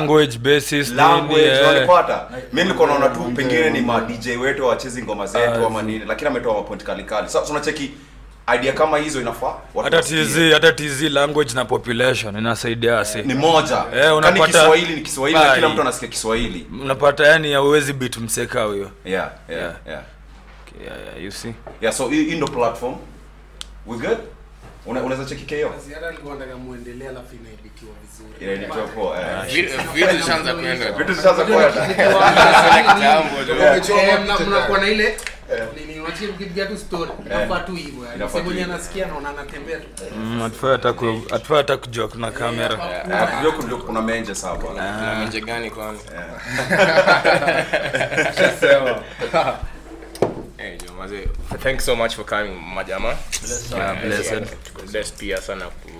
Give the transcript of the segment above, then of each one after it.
language basis language eh. wanipata mi niko naona tu pengine ni ma dj wetu wachezi ngoma zetu ama nini lakini ametoa mapoint kalikali sasa unacheki idea kama hizo inafaa watu hata tz hata tz language na population inasaidia si? Ni moja. Eh, Kani unapata- kiswahili ni kiswahili na kila mtu anasikia kiswahili. Unapata yani hauwezi beat mseka huyo. Yeah yeah Yeah. yeah. Yeah, yeah, you see. Yeah so hii ndo platform. We good Una- unaweza cheki KO ziada nilikuwa nataka muendelee alafu inaeditiwa vizuri. Poa eh. Vitu- vitu zishaanza vitu zishaanza kwenda. Eh, mnakuwa na ile hatufai hata kujua kuna kamera Eh, kujua kuna- kuna menje hapa menje gani kwani? Jo, thanks so much for coming majama. Yeah, blessed. blessed pia sana ku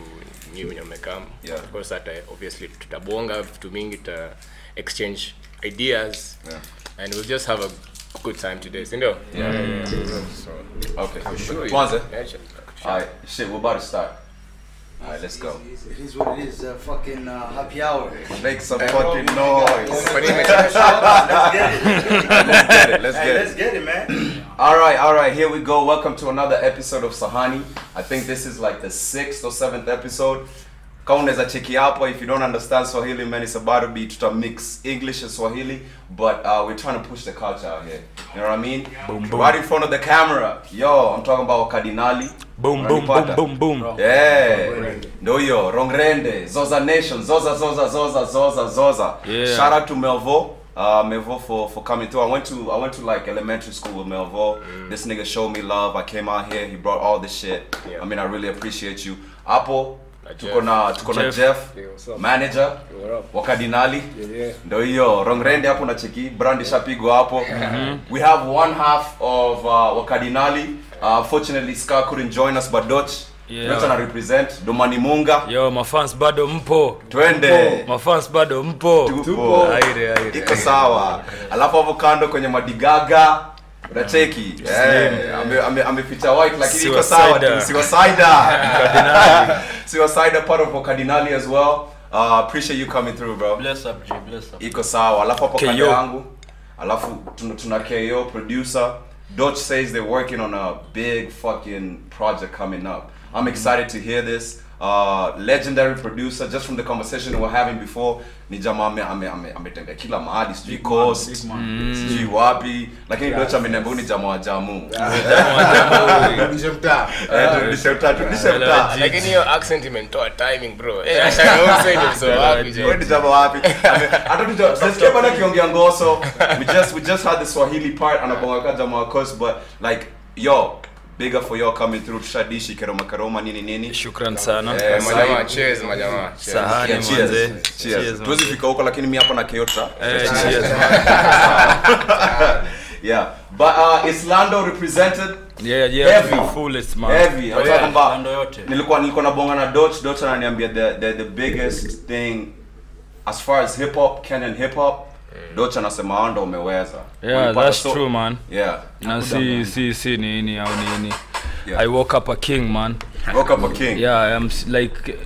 nyi wenye mmekam Yeah. of course hata obviously tutabonga vitu mingi tuta exchange ideas. Yeah. and we'll just have a good time today sindio so, okay. Sure, tuanze. Yeah, sure. alright shit we're about to start alright let's go It is what it is. Uh, fucking uh, happy hour. make some fucking noise Kwa nini umechemsha? let's get it. let's get it let's Hey, get let's it get it, man. all right all right here we go welcome to another episode of Sahani I think this is like the sixth or seventh episode kama unaweza cheki hapo if you don't understand Swahili man it's about to be tuta mix English and Swahili but uh, we're trying to push the culture out here you know what I mean Boom, boom. right in front of the camera yo I'm talking about Cardinali boom boom boom boom boom Yeah. no yo Rongrende, Zoza Nation, Zoza Zoza Zoza Zoza Zoza. Yeah. Shout out to Melvo. Uh, Melvo for, for coming through. I went to I went to like elementary school with Melvo. This nigga showed me love. I came out here. He brought all this shit. Yeah. I mean, I really appreciate you. Apple. Tuko na tuko na Jeff. Jeff, Yeah, manager wa yeah. Ndo hiyo Rongrende hapo na cheki brand ishapigwa hapo. We have one half of uh, wa Cardinali. Uh, fortunately Scar couldn't join us but Dutch. Yeah. Represent Domani Munga. yo mafans bado mpo Twende. mafans bado mpo Tupo. aire aire iko sawa alafu hapo kando kwenye madigaga unacheki. Eh, ame- ame- ameficha white lakini iko sawa tu Siwasaida. siwasaida siwasaida part of cardinali as well. Uh, appreciate you coming through bro. Bless up, G. Bless up. iko sawa alafu hapo KO. kando yangu. Alafu tuna, tuna ko producer. Dodge says they're working on a big fucking project coming up. I'm excited to hear this uh, legendary producer just from the conversation we were having before ni jamaa ame- ame- ame- ametembea kila mahali sijui coast sijui wapi lakini Dodge ameniambia huyu ni jamaa wa jamu. Lakini hiyo accent imenitoa timing bro. Eh, ashangaa usaidia so wapi? Wewe ni jamaa wapi? Ame- hata tuja- tutasikia bana kiongea ngoso. We just we just had the swahili part anabonga ka jamaa wa coast but like yo bigger for your coming through tushadishi keroma keroma nini nini shukran sana Eh, majamaa cheers majamaa cheers. Sahani Yeah, manze. cheers. Cheers, Cheers. tuwezi fika huko lakini mimi hapa na keota Eh, cheers. yeah but uh is lando represented Yeah, yeah, Heavy. fullest man. heavy I'm Oh, talking yeah. about lando yote. nilikuwa nilikuwa nabonga na Dutch Dutch ananiambia the, the the biggest thing as far as hip hop Kenyan hip hop Dutch anasema wao ndo umeweza Yeah, that's so- true man. yeah Na si si si nini au nini. Yeah. I woke up a king man. woke up a king Yeah, I'm like um,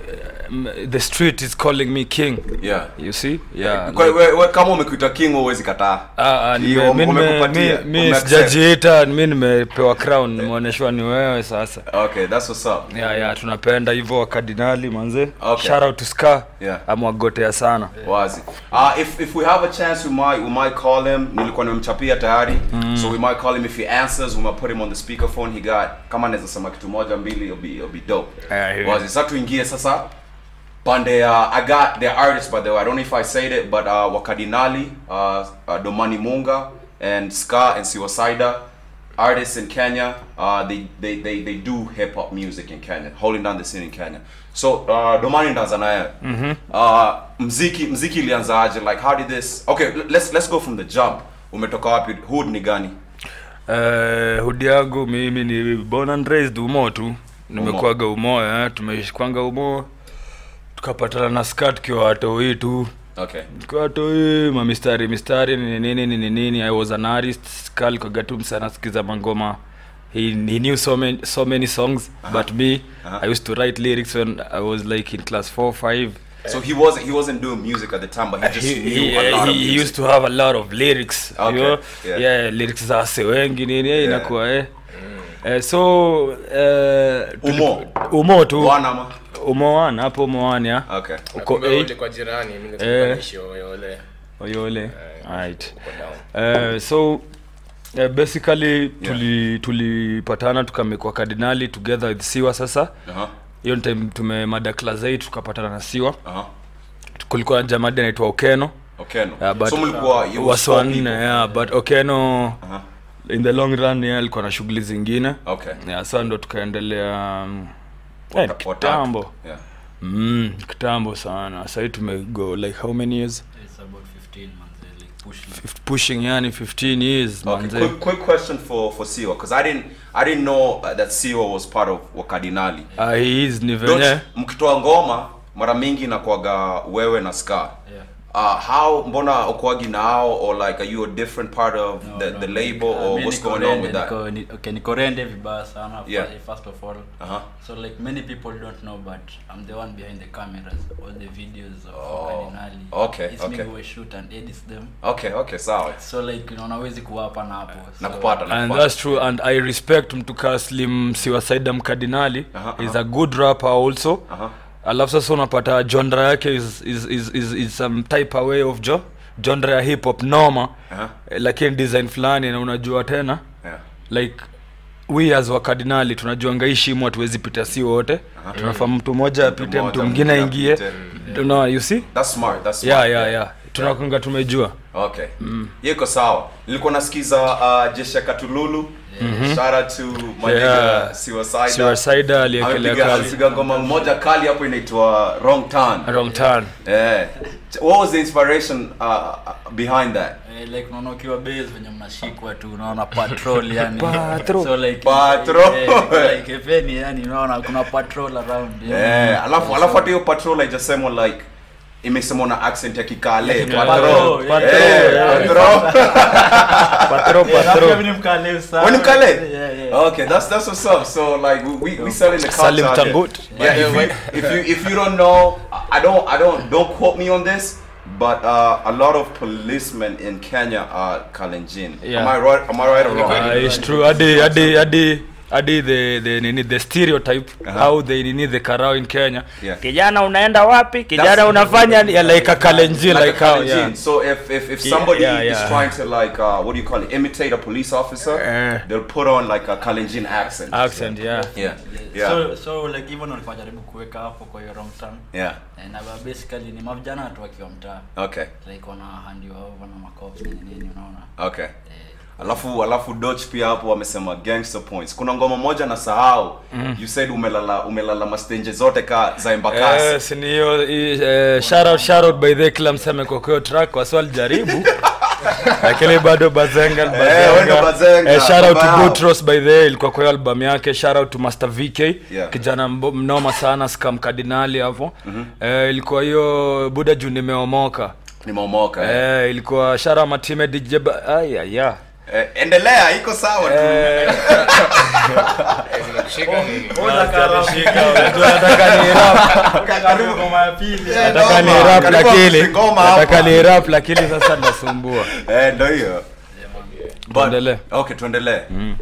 the street is calling me king. yeah. You see? Yeah. Kwa- like- we, we, kama umekuita king huwezi kataa. Ah, ah, Hiyo mimi mi nime- mi- sijajiita mi nimepewa crown nimeonyeshwa ni wewe sasa. Okay that's what's up. Yeah, yeah, tunapenda hivyo wakardinali manze. Okay. shout out to Scar Yeah. amwagotea sana. Wazi. Uh, if, if we have a chance we might, we might call him. Nilikuwa nimemchapia tayari. Mm. so we might call him if he answers we might put him on the speakerphone. He got kama anaweza sema kitu moja mbili it'll be, it'll be dope. Yeah, yeah. wazi. Sasa tuingie sasa pande uh, i got their artists by the way. I don't know if i said it but uh, wakadinali uh, uh, domani munga and ska and siwasaida artists in kenya uh, they, they, they, they do hip hop music in kenya holding down the scene in kenya. So uh, domani ndaanza naye uh, mziki mziki ilianza aje? Like how did this okay let's, let's go from the jump. Umetoka wapi? Hood ni gani? Uh, hood yangu mimi ni born and raised umo tu nimekuaga umo eh, tumeishi umo tukapatana na skat kiwa watoi tu okay mamistari mistari nini nini i was an artist skal kagatum sana sikiza mangoma he, he knew so many, so many songs but me Uh-huh. i used to write lyrics when i was like in class 4 5 So he wasn't he wasn't doing music at the time, but he just he, knew he, a lot he of music. he used to have a lot of lyrics Okay, you know? yeah. yeah. lyrics za wase wengi nini Yeah. inakuwa eh. Eh, so uh, Umo. umo tu One ama? umoan hapo umoana Okay. uko Kumbe wewe 8 ulikuwa jirani Eh. Oyole. right Uko. Eh, so uh, basically tuli tulipatana tukamekwa kardinali together with siwa sasa Uh-huh. hiyo ni time tumemada class 8 tukapatana na siwa Uh-huh. kulikuwa na jamadi anaitwa okeno Okay. No. Yeah, but- so mlikuwa yeah, okeno Uh-huh. in the long run yeah, alikuwa na shughuli zingine Okay. yeah, sa ndo tukaendelea um, eh, kitambo Yeah. mm, kitambo sana sahii tumego like how many years It's about 15 months, like pushing. Fif- pushing yani 15 years Okay. manze. Quick, quick question for for Siwa, because I didn't I didn't know uh, that Siwa was part of Wakadinali. Ah, he is ni Don't- venye mkitoa ngoma mara mingi nakwaga wewe na Scar. Yeah. Uh, how mbona okwagi nao or like are you a different part of No, the, no, the label uh, or what's going on with that? niko- ni- okay, vibaya sana Yeah. first of all Uh-huh. so like many people don't know but i'm the one behind the cameras all the videos of Oh, Cardinali. okay, it's okay. me who I shoot and edits them Okay, okay, sawa. so like you know wezi kuwapa na hapo so, Nakupata, and that's true and i respect mtu ka slim siwasaida mkardinali -huh. is aha. a good rapper also Uh-huh. Alafu sasa unapata genre yake is, is, is, is, is some type away of jo genre ya hip hop noma Uh-huh. eh, lakini design fulani na unajua tena Yeah. like we as wakardinali tunajua ngaishimu hatuwezi pita si wote uh-huh. tunafaa mtu mmoja apite mtu mwingine aingie no, you see That's smart, that's yeah smart. yeah yeah tunakunga tumejua Okay. mm. iko sawa. Nilikuwa nasikiza uh, ya Katululu. Shout out to my Yeah. nigga Siwasaida. siwasaida aliekelea kazi ngoma moja kali hapo inaitwa Wrong Turn. wrong turn Yeah. What was the inspiration uh, uh, behind that? Eh, like unaona ukiwa base venye mnashikwa tu unaona patrol yani Patrol. so like Patrol. eh, like eveni yani unaona kuna patrol around Yeah. Yeah. Alafu alafu hata hiyo patrol haijasemwa like imesemwa na accent ya Kikale. Yeah. Patrol. Patrol, yeah. patrol. patro patro alafu mimi ni mkale sana. When you Kale? Yeah, yeah. Okay, that's that's what's up. So like we we, we selling the culture. Salim out. Tangut. Yeah, if you, if you if you don't know, I I don't I don't don't quote me on this, but uh, a lot of policemen in Kenya are Kalenjin. Yeah. Am I right? Am I right or wrong? Uh, it's true hadi hadi hadi hadi the the nini the stereotype Uh-huh. au the nini the karao in Kenya Yeah. kijana unaenda wapi kijana That's- unafanya ni- yeah, like a kalenjin Like, like, a kalenji Kalenjin. yeah So if if, if Yeah, somebody yeah, is yeah. trying to like uh, what do you call it, imitate a police officer, uh, they'll put on like a Kalenjin accent. accent yeah Yeah. Yeah. so so like even walikuwa jaribu kuweka hapo kwa hiyo wrong term yeah. Na ba- basically ni mavijana watu wakiwa mtaa Okay. like wana handiwa over na makofi nini nini unaona Okay. Eh, alafu alafu Dodge pia hapo wamesema gangster points. Kuna ngoma moja na sahau. Mm. you said umelala umelala mastenje zote ka za embakasi Yes, ni hiyo eh, shout out shout out by the kila mseme kwa hiyo track kwa swali jaribu. Lakini bado bazenga Eh, Bazenga, eh, shout out to Butros by the ilikuwa kwa hiyo album yake. Shout out to Master VK Yeah. kijana mnoma sana scam cardinali hapo. Mm -hmm. eh, ilikuwa hiyo buda juu nimeomoka. Nimeomoka eh. eh, ilikuwa shara matime DJ ay ay ay Eh, endelea iko sawa tu. Nataka ni rap. Lakini sasa nasumbua. Ndo hiyo. Tuendelee.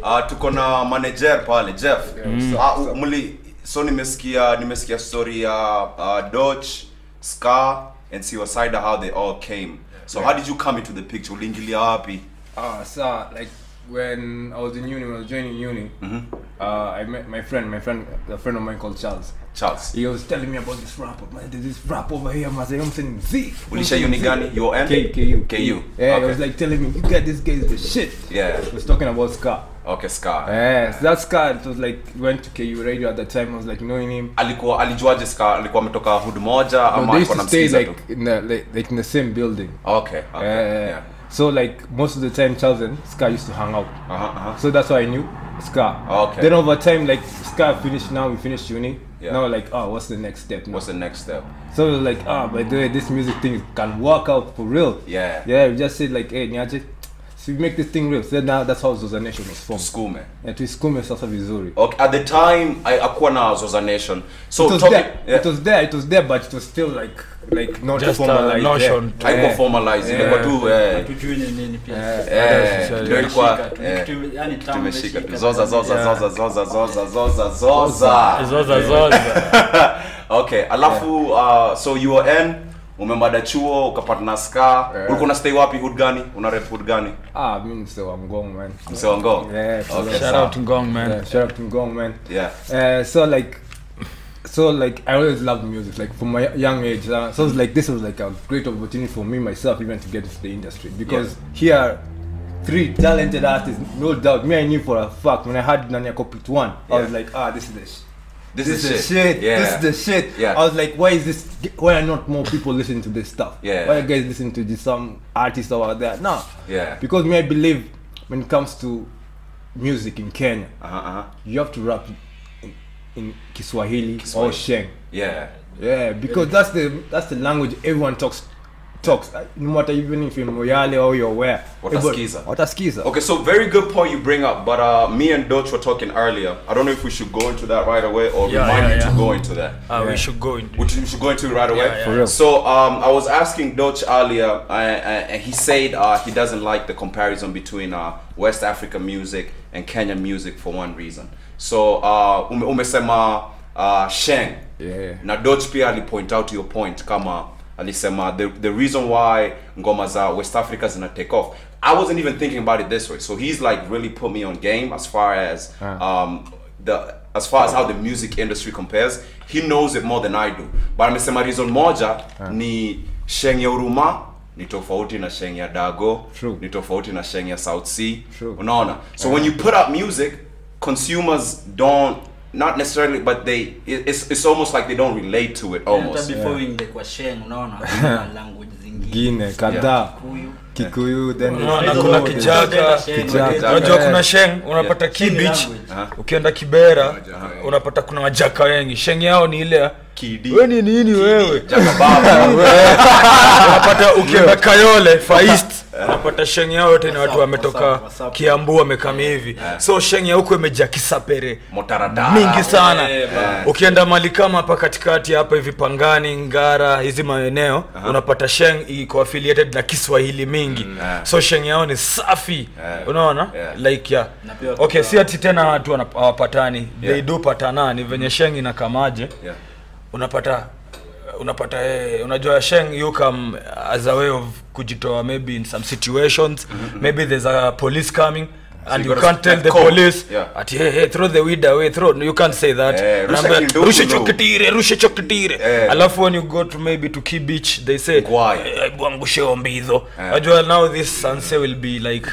Ah, tuko na manager pale jeff. Ah, u- mli so nimesikia nimesikia story ya uh, dodge scar and siwasaida how they all came. So how did you come into the picture? Uliingilia wapi Uh, so like when I was in uni, when I was joining uni, mm-hmm. uh, I met my friend, my friend, a friend of mine called Charles. charles He was telling me about this rap. Man, there's this rap over here, saying Z. ulisha uni gani UON? K, KU. KU. Yeah, okay. he was like telling me, you got this guy's the shit. yeah He was talking about Scar. okay scar Yeah, so that Scar, it was like, went to KU radio at the time. I was like, knowing him. alikuwa alijuaje scar alikuwa ametoka hood moja No, ama they used to stay like in the like, like in the same building. okay okay yeah. Yeah. yeah So like most of the time, Charles and Scar used to hang out. uh-huh, uh-huh. So that's why I knew Scar. Okay. Then over time, like Scar finished now, we finished uni. Yeah. Now like, oh, what's the next step now? what's the next step So like, ah, by the way, this music thing can work out for real. Yeah. Yeah, we just said like, hey, Nyaje, so we make this thing real so now that's how Zoza Nation was formed Skume. yeah, tuisukume sasa vizuri Okay, at the time I akuwa na Zoza Nation. So it was talking, there yeah. it was there it was there but it was still like like not Just a formalized notion. there. haiko formalize ilikuwa tu eh, Yeah. ni nini pia. eh, Yeah. ndio ilikuwa Yeah. Yeah. Yeah. yani tamu tumeshika tu imeshika. zoza zoza Yeah. zoza zoza zoza zoza zoza zoza zoza okay alafu uh, so you were in umemada chuo ukapata na ska. Ulikuwa una stay wapi hood gani? Una rep hood gani? Ah mimi mse wa Ngong man. Msewa ngong? Yeah, okay, shout out to Ngong man. Yeah, shout out to Ngong man. Yeah. Uh, so like so like I always loved music like from my young age uh, so it's like this was like a great opportunity for me myself even to get into the industry. Because yeah. here three talented artists no doubt. Me I knew for a fact. When I had Nanya Copit one yeah. I was like ah this is the sh- this, this is is the shit. Yeah this is the shit. Yeah. I was like why is this why are not more people listening to this stuff? Yeah. why are you guys listening to this some artists out there? No. Yeah. Because me I believe when it comes to music in Kenya uh-huh, uh-huh. you have to rap in, in Kiswahili, or Sheng. yeah. Yeah, because that's the that's the language everyone talks talks. Uh, No matter even if you're Moyale or you're where. Watasikiza. everybody- Watasikiza. Okay, so very good point you bring up, but uh, me and Dutch were talking earlier. I don't know if we should go into that right away or Yeah, remind yeah, you yeah. to go into that. Ah, we should go into Which we should go into right away. For real. So um, I was asking Dutch earlier, uh, uh, and he said uh, he doesn't like the comparison between uh, West African music and Kenyan music for one reason. So uh, umesema uh, Sheng. Yeah. Na Dutch pia ali point out your point kama alisema the, the reason why ngoma za West Africa zina take off. I wasn't even thinking about it this way. So he's like really put me on game as far as um, the as far as how the music industry compares. He knows it more than I do. But amesema reason moja ni Sheng ya Uruma ni tofauti na Sheng ya Dago, True. ni tofauti na Sheng ya South Sea. True. Unaona? So when you put up music, consumers don't not necessarily but they it's it's almost like they don't relate to it almost almost. before yeah. in the question no kuna language zingine. Kada kadhaa. Kikuyu. Then no, no, kuna kijaka. Unajua kuna sheng unapata kibich ukienda kibera unapata kuna wajaka wengi. Sheng yao ni ile. We ni nini wewe? unapata ukienda kayole faist. Unapata sheng yao yote ni watu wametoka kiambu wamekami hivi. So sheng ya huko imejaa kisapere. Mingi sana. Eh, ukienda mali kama hapa katikati hapa hivi pangani ngara hizi maeneo unapata sheng iko affiliated na kiswahili mingi. Yeah. so sheng yao ni safi. Unaona? Like ya okay si ati tena watu hawapatani they do patana ni venye sheng inakamaje? Yeah. Unapata unapata eh, unajua sheng you come as a way of kujitoa maybe in some situations mm -hmm. maybe there's a police coming and you you, can't tell the call. police Yeah. at hey, hey, throw the weed away throw you can't say that Eh, kinduku rushe chokitire rushe chokitire Eh. alafu when you go to maybe to key beach they say why "Eh, bwangushe ombidho ajua now this sanse will be like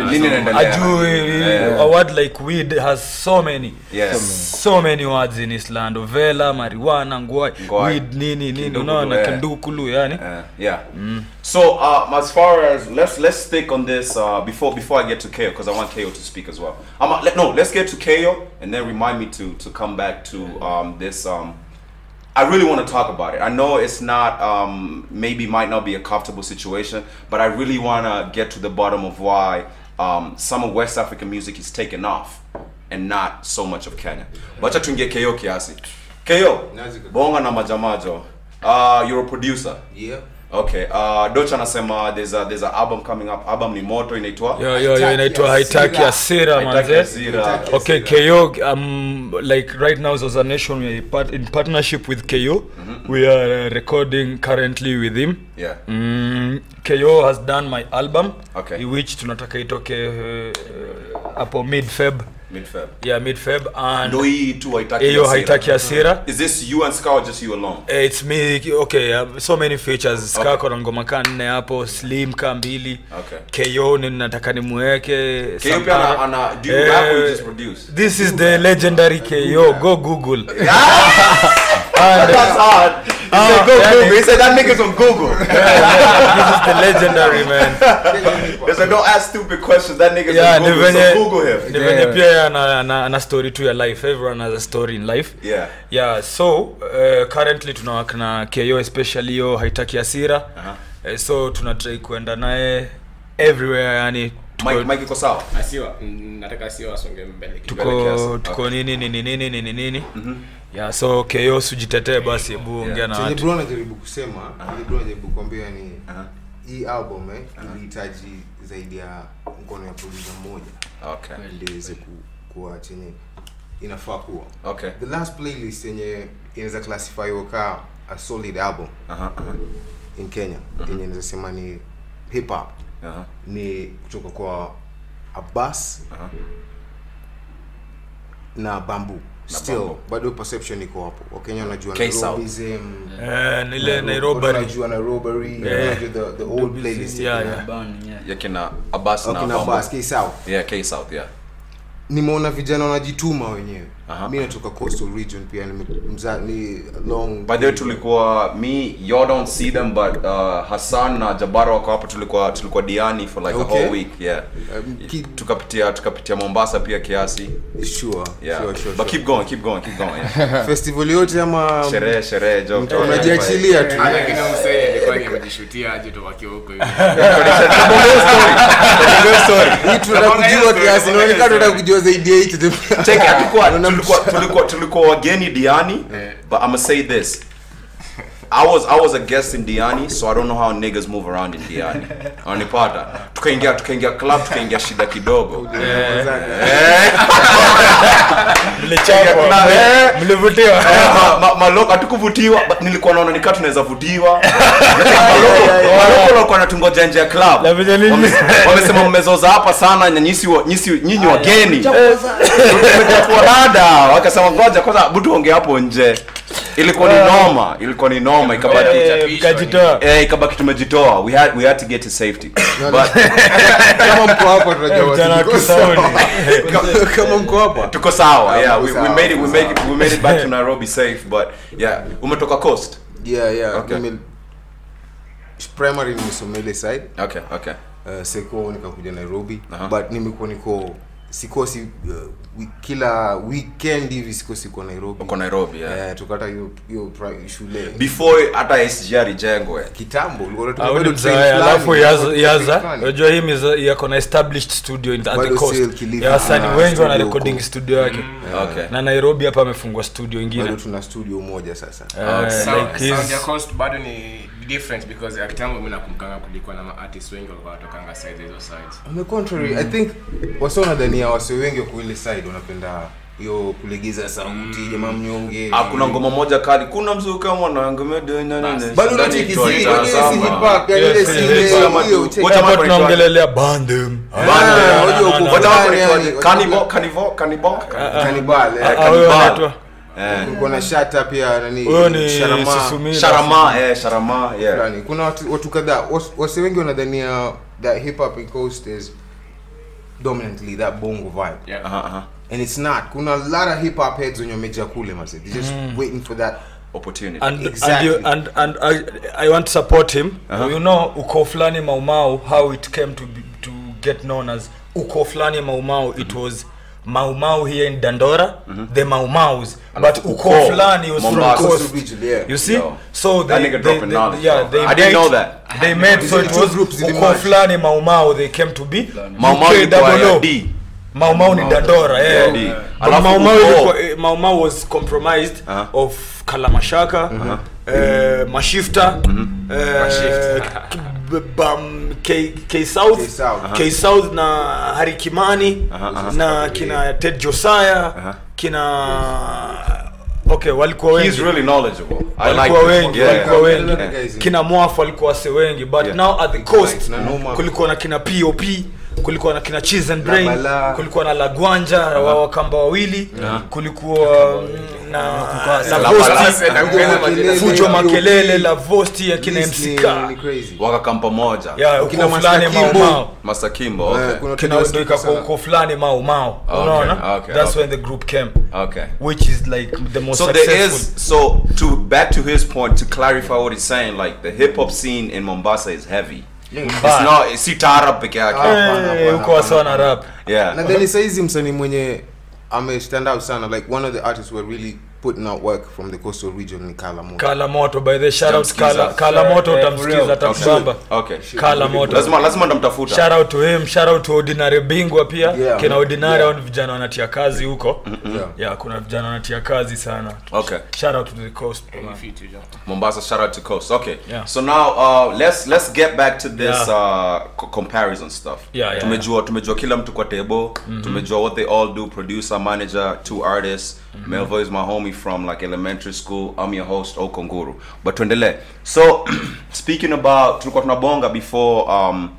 ajua ajui Eh. a word like weed has so many Yes. so many words in his land ovela marijuana ngwai weed nini nini unaona eh. kindukulu yani eh. yeah. So um, as far as let's let's stick on this uh, before before I get to KO because I want KO to speak as well. Um, let, no, let's get to KO and then remind me to to come back to um, this. Um, I really want to talk about it. I know it's not um, maybe might not be a comfortable situation, but I really want to get to the bottom of why um, some of West African music is taken off and not so much of Kenya. Wacha tuingie KO kiasi. KO, bonga na majamajo. Uh, you're a producer. Yeah. Okay, uh, Docha anasema there's a there's a album coming up. Album ni moto inaitwa yo yo yo inaitwa haitaki asira Haitaki manze Hasira. okay ko um like right now as a nation we are part, in partnership with ko we are uh, recording currently with him Yeah. mm, ko has done my album Okay. which tunataka itoke uh, hapo mid feb Mid Feb. yeah and Ndo hii tu haitaki hiyo Hasira. haitaki asira Is this you and scar or just you alone? Eh, it's me okay so many features scar okay. na ngoma ka nne hapo slim ka mbili Okay. ko ni nataka nimweke you pia ana, ana do you Eh, rap or you just produce? this is the legendary ko go google That's hard. He said go yeah, Google. He said that nigga's on Google. this is the legendary man He said don't ask stupid questions. That nigga's yeah on Google. So Google him. ni venye pia yeye ana, ana, ana story to your life everyone has a story in life Yeah. yeah so uh, currently tunawaka na ko especially yo haitaki asira uh-huh. uh, so tunatrai kuenda naye everywhere yani mike mike iko sawa asiwa mm, nataka asiwa asonge mbele. Tuko tuko nini nini nini nini nini ya so keos ujitetee basi hebu ongea na chenye watu. Bro anajaribu kusema chenye bro anajaribu kuambia ni hii album eh ilihitaji zaidi ya mkono ya producer mmoja. Okay. Ili iweze ku, kuwa chenye inafaa kuwa. Okay. The last playlist yenye inaweza classify ka a solid album uh-huh. in Kenya yenye inaweza sema ni hip hop. Aha ni kutoka kwa Abbas aha na Bamboo still bado perception iko hapo. Wakenya wanajua. Nairobism eh nile Nairobi wanajua Nairobi Yeah. the, the old playlist. yeah, ya yeah. Burn, yeah. yakina abbas na yeah k south yeah. Nimeona vijana wanajituma wenyewe Aha. mi natoka coastal region pia ni, mza, ni long by the way tulikuwa mi you don't see them but uh, hassan na jabara wako hapo tulikuwa tulikuwa diani for like a whole week yeah Um, ki- tukapitia tukapitia mombasa pia kiasi sure, yeah sure, sure, but sure. keep going keep going keep going yeah. festival yote ama sherehe sherehe jo unajiachilia tu Hata kina msee alikuwa nimejishutia aje tu wakiwa huko hivi. hii tunataka kujua kiasi naonekana tunataka kujua zaidi ya hicho Check, hatukuwa tulikuwa tulikuwa tulikuwa wageni diani but i'ma say this I was I was a guest in Diani, so I don't know how niggas move around in Diani. Unanipata? Tukaingia tukaingia club, tukaingia shida kidogo. Na- eh, mlivutiwa. Ma- ma- maloko hatukuvutiwa but nilikuwa naona nikaa tunaweza vutiwa. Maloko walikuwa natungoja nje ya club. Wamesema mmezoza hapa sana na nyinyi nyinyi nyinyi wageni. tumekuwa dada. Wakasema ngoja kwanza butu ongea hapo nje. Ilikuwa ni noma ilikuwa ni noma ikabaki Eh, eh ikabaki tumejitoa we had we had to get to safety but kama mko hapa tunajua tuko kisauni. sawa. kama mko hapa tuko sawa yeah we, we made it we sawa. it we made it back to Nairobi safe but yeah umetoka coast yeah yeah Okay. Nime- primary nimesomea ile side okay okay uh, seko nikakuja nairobi Aha. but nimekuwa niko sikosi uh, we, kila weekend hivi sikosi kwa nairobi. Kwa Nairobi yeah. Yeah, tukata hiyo hiyo shule. Before hata SGR ijengwe. Kitambo Ah, bado train mzoea, alafu yaza unajua hii mizo- yako na established studio in at the Bado coast. ya wasanii kuna wengi wana recording huko. studio yake. Mm. yeah. okay. Na nairobi hapa amefungua studio bado ingine tuna studio moja sasa. Yeah, Sound- like sound ya his- coast bado ni different because ya kitambo mimi nakumkanga kulikuwa na artists wengi walikuwa wanatokanga side hizo sides. On the contrary mm. i think wase wanadhania wasio wengi kwa ile side wanapenda hiyo kulegeza sauti jamaa mnyonge. Hakuna ngoma moja kali kuna mzuka mwanangu medenya nani. bado unacheki si wenyewe si hip hop ya ile si ile Wacha hapa tunaongelelea bandem. Ah, unajua uko Wacha kanibo kanibo kanibo ni Cannibal Cannibal Cannibal Cannibal, eh. Ah, ah, Cannibal. Eh. Kulikuwa na shata pia nani? Sharama Sharama eh Sharama yeah. Fulani. Kuna watu, watu kadhaa wase wengi wanadhania that hip hop in coast is dominantly that bongo vibe. Yeah. uh -huh. and it's not. Kuna a lot of hip hop heads wenye wameja kule mase they just waiting for that opportunity. And Exactly. and, you, and and I, I want to support him. You know uko fulani maumau how it came to be, to get known as uko fulani maumau it was maumau here in dandora mm-hmm. the maumaus but uko fulani was from coast region, yeah. you see no. so they, they, they, they, yeah they I didn't made- know that. they made so it was groups uko fulani maumau they came to be Maumau in dandora double D. maumau ni dandora Yeah, yeah. Alafu maumau ilikuwa eh, maumau was compromised Uh-huh. of kalamashaka eh, mashifta mm -hmm. uh, b- bam- K- K South. K-South. K South na harikimani na kina ted josiah kina okay walikuwa he's really knowledgeable. I like walikuwa wengi Yeah. walikuwa wengi. Yeah. Kina mwafu walikuwa wase wengi but Yeah. now at the coast kulikuwa na kina pop kulikuwa na kina cheese and brain kulikuwa na lagwanja wa wakamba wawili kulikuwa na La lavosti fujo makelele lavosti ya kina mck ni crazy. moja. Ya Kina fulani mau mau. Masakimbo, okay. kina sana. uko fulani mau mau. Unaona? that's when the group came. Okay. Which is like the most so successful there is so to back to his point to clarify what he's saying like the hip hop scene in Mombasa is heavy it's not si taarab peke yake. Huko uko wasa na rap na then saizi msanii mwenye ame stand out sana like one of the artists were really putting out work from the coastal region ni Kalamoto. Kalamoto by the shout out kala Kalamoto, yeah, yeah, utamsikiza real. Okay. okay Kalamoto. lazima lazima ndamtafuta shout out to him shout out to ordinary bingwa pia Yeah. kina ordinary Yeah. vijana wanatia kazi huko Yeah. yeah kuna vijana wanatia kazi sana okay shout out to the coast. Mombasa, shout out to Coast. Okay. Yeah. So now uh, let's let's get back to this Yeah. uh, co- comparison stuff. Yeah, yeah, tumejua yeah. tumejua kila mtu kwa table. Mm -hmm. Tumejua what they all do, producer, manager, two artists. Mm -hmm. Melvo is my homie from like elementary school. I'm your host Okonguru. But tuendelee. So speaking about tulikuwa tunabonga before um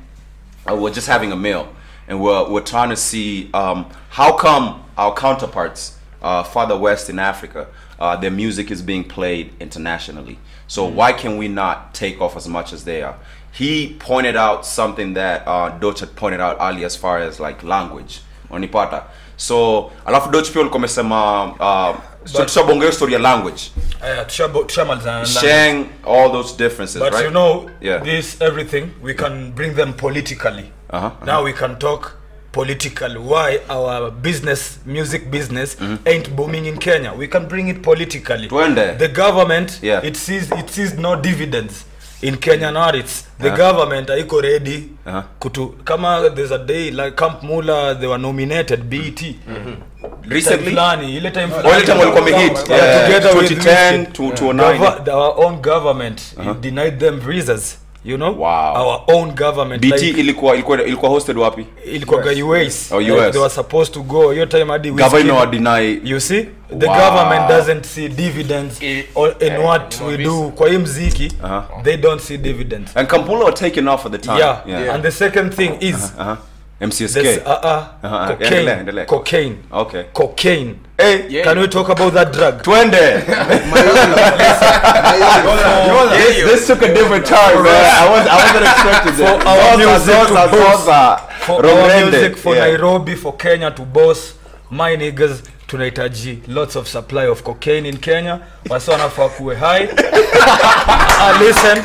we're just having a meal and we're, we're trying to see um, how come our counterparts uh, farther west in africa uh, their music is being played internationally so why can we not take off as much as they are he pointed out something that uh, Doch had pointed out earlier as far as like language onipata so alafu Doch pia ulikuwa umesema uh, so tushabonga hiyo story ya language. Uh, tushabo- tushamalizana sharing all those differences but right? you know Yeah. this everything we can bring them politically. Uh-huh, now we can talk politically. Why our business music business ain't booming in kenya? We can bring it politically. Twende. the government Yeah. it sees it sees no dividends in kenyan narits the Uh-huh. government haiko ready Uh-huh. kutu kama there's a day like camp mula they were nominated bet recently fulani ile time ile time walikuwa. Yeah, together with 2010 to 2009. Gov- our own government uh-huh. denied them visas you know? Wow. our own government bt like, ilikuwa ilikuwa ilikuwa hosted wapi? Ilikuwaga US, Oh, Like, they were supposed to go. Your time hadi governor wa deny. You see? The Wow. government doesn't see dividends or in what we do. Kwa hii mziki Uh-huh. they don't see dividends. And kampula were taken off at the time. Yeah. and the second thing is uh-huh. mcsk this uh, uh, Uh-huh. cocaine. Endelea, endelea. cocaine. Okay. Cocaine hey yeah. can we talk about that drug? Twende. This, this took a different turn man. I was i wasn't expecting that. For our music music to boss, for our music for Yeah. nairobi for kenya to boss. My niggas tunahitaji lots of supply of cocaine in kenya. Wasi wanafaa kuwe high. Ah, listen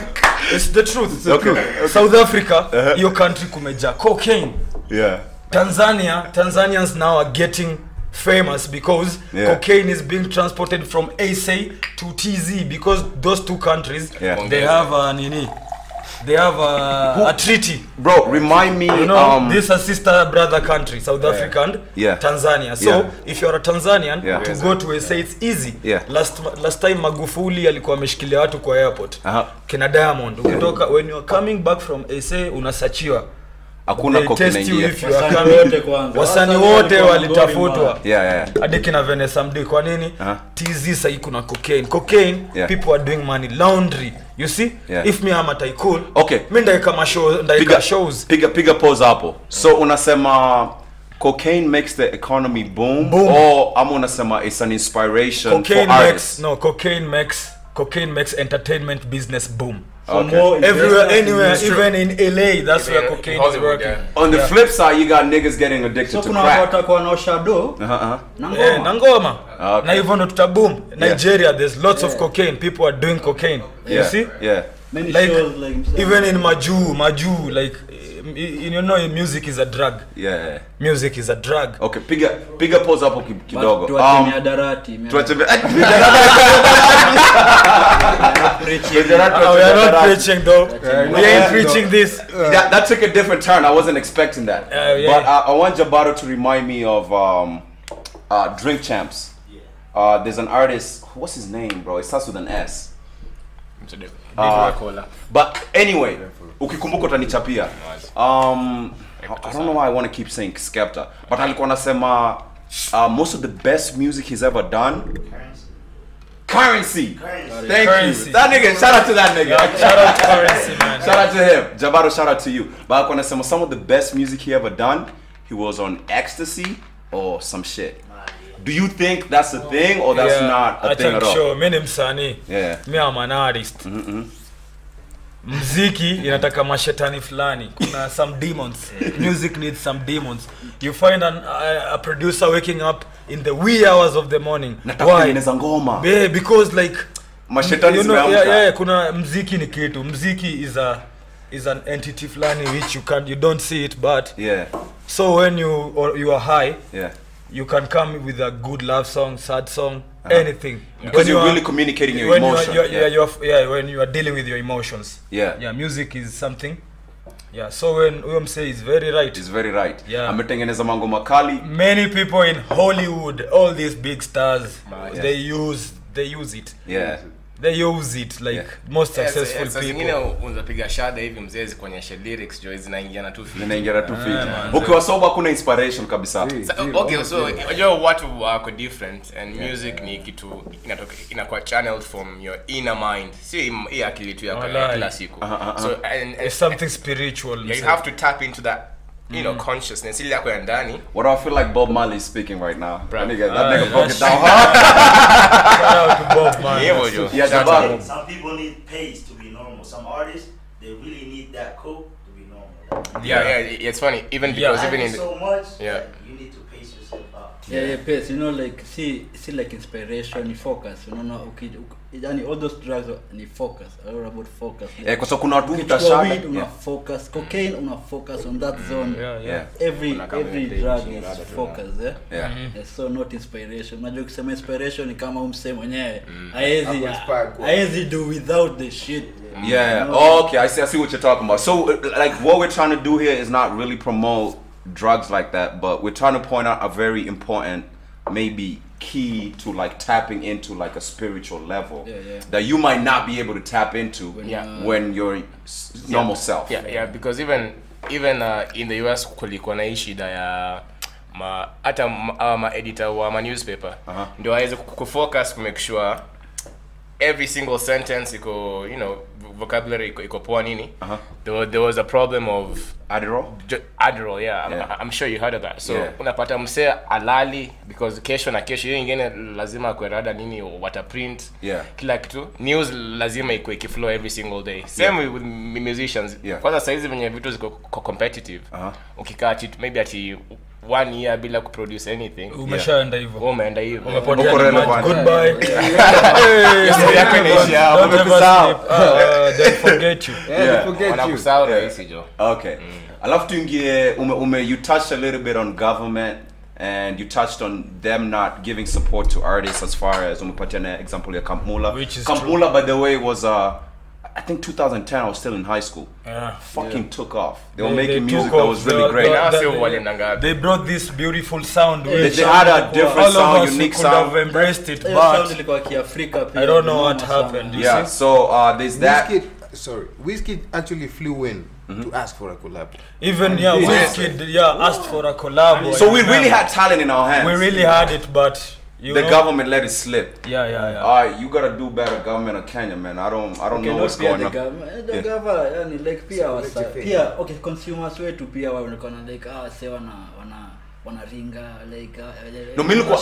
it's the truth, it's the Okay, truth. Okay. south africa hiyo country kumeja cocaine. Yeah. Tanzania tanzanians now are getting famous because Yeah. cocaine is being transported from asa to tz because those two countries Yeah. they have a nini they have a, Who, a treaty bro remind me you know um this is a sister brother country south yeah. africa and Yeah. tanzania so Yeah. if you're a tanzanian Yeah. to go to sa it's easy Yeah. last last time magufuli alikuwa ameshikilia watu kwa airport uh -huh. kina diamond ukitoka when you're coming back from sa unasachiwa hakuna wasani cocaine test you inaingia. if you are Wasanii coming. Wote walitafutwa. yeah yeah. Hadi kina Vanessa kwa nini? Aha. tz sai kuna cocaine. Cocaine Yeah. people are doing money. Laundry you see? Yeah. if me ama taikul tycoon Okay. mi ndaika mashow ndaika piga shows. piga piga pause hapo. So unasema cocaine makes the economy boom, Boom. or ama unasema it's an inspiration cocaine for makes artists? no cocaine makes cocaine makes entertainment business boom okay. everywhere anywhere even in la that's where cocaine is working. yeah. on the Yeah. flip side you got niggas getting addicted so to kuna crack. watakuwa na shado uh-huh, uh-huh. na Eh, na ngoma. Ngoma Okay. na hivyo ndo tutaboom nigeria there's lots of cocaine. People are doing cocaine. You see? yeah. Many like, shows like even in majuu majuu like you know music is a drug yeah yeah. music is a drug okay piga piga pause hapo ki- kidogo tuache miadarati tuache Ah, we are not preaching though we ain't preaching this that, that took a different turn. I wasn't expecting that. Uh, yeah. But I, I want Jabaro to remind me of um, uh, Drink Champs. Uh, there's an artist. What's his name, bro? It starts with an S. Big Cola. But anyway, ukikumbuka utanichapia. Um, I, I don't know why I want to keep saying Skepta, but alikuwa anasema uh, most of the best music he's ever done. Currency. Thank Currency. you. That nigga. Shout out to that nigga. shout out to currency man Shout out to him. Jabaro, shout out to you. But when I say some of the best music he ever done, he was on ecstasy or some shit. Do you think that's a thing or that's Yeah, not a I thing think at all? sure mi ni Sunny. Yeah. Me, I'm an artist mziki inataka mashetani fulani. Kuna some demons. Music needs some demons. You find an, a, a producer waking up in the wee hours of the morning. Why? ngoma. yeah, because like Mashetani you know, yeah, yeah, kuna mziki ni kitu. Mziki is a is an entity fulani which you can you don't see it but Yeah. so when you or you are high Yeah. You can come with a good love song sad song uh-huh. anything Because When you're you are- really communicating your when emotion. you are, you are, yeah. you are, yeah. yeah when you are dealing with your emotions Yeah. yeah music is something yeah so when huyo say is very right It's very right. Yeah. Ametengeneza mango makali. many people in hollywood all these big stars Ma- they use they use it Yeah. They use it like Yeah. most successful successful yes, yeah, so people unapiga shada hivi mzee zikuonyesha lyrics jo zinaingiana tu fit. Zinaingia tu fit. Ukiwa sober kuna inspiration kabisa. Sa- okay so unajua watu wako different and music ni kitu inatoka inakuwa channeled from your inner mind si hii akili tu yako kila siku so and, and, it's something spiritual yeah, you have to tap into that you know consciousness ile yako ya ndani What do I feel like Bob Marley is speaking right now? Bro. That nigga, that Ah, nigga yeah, broke it down hard. Shout Bob, man. Ni hivyo jo Yeah, Shout Jabbar. out. Some people need pace to be normal. Some artists they really need that coke to be normal. yeah yeah it's funny even because Yeah. even in Having the, so much, Yeah. you need to pace yourself up. yeah, yeah, pace, you know like see see like inspiration ni focus unaona uki uki- yani all those drugs are- ni focus all about focus Eh, kwa sababu kuna watu Ukichukua utashada. weed, una Yeah. focus cocaine una focus on that zone Yeah, yeah. Yeah. every Kuna every drug is than focus yeah Yeah. Yeah, so not inspiration unajua ukisema inspiration ni kama umse mwenyewe haezi Hapo inspired kwa- haezi do without the shit Yeah. No. Oh, okay. I see. I see what you're talking about. So, uh, like, what we're trying to do here is not really promote drugs like that, but we're trying to point out a very important, maybe key to like tapping into like a spiritual level Yeah, yeah. that you might not be able to tap into when, Yeah. when your yeah. normal self. yeah yeah because even even uh, in the US kulikuwa na shida ya ma hata ma, uh, ma editor wa ma newspaper Aha. ndio aweze ku- kufocus ku make sure every single sentence iko you know vocabulary iko, iko poa nini Uh-huh. there, wa- there was a problem of Adderall. Adderall, yeah, I'm- Yeah. I'm, sure you heard of that. So Yeah. unapata msee alali because kesho na kesho hiyo ingine lazima kuerada nini wataprint Yeah. kila kitu news lazima ikuwe ikiflow every single day same yeah. with musicians Yeah. kwanza saizi venye vitu ziko competitive Uh-huh. ukikaa ati maybe ati one year bila kuproduce anything. Umeshaenda hivyo. Umeenda hivyo. Yako hapo, rahisi jo Okay. Alafu tuingie ume, ume you touched a little bit on government and you touched on them not giving support to artists as far as umepatia na example ya Kampmula. Kampmula by the way was uh I think 2010 I was still in high school. Yeah. Fucking took off. They were making they music that was really They- great. Now they- they- They brought this beautiful sound They- they had a different all sound, of us unique could have sound. embraced it, Hiyo but ilikuwa kiafrika pia I don't know what happened. You Yeah, see? so uh there's that. Wizkid, sorry, Wizkid actually flew in to ask for a collab. even yeah, Yeah. Wizkid yeah asked for a collab. So we really had talent in our hands. we really had it, but you the know, government let it slip. Yeah, yeah, yeah. All right, you gotta do better, government of Kenya, man. I don't I don't Okay, know what's going on. gov- government, the Yeah. gava, yani like pia So, wasa, pia okay consumers wetu pia wanakuwa na like ah say wana wana wanaringa like uh, no mi nilikuwa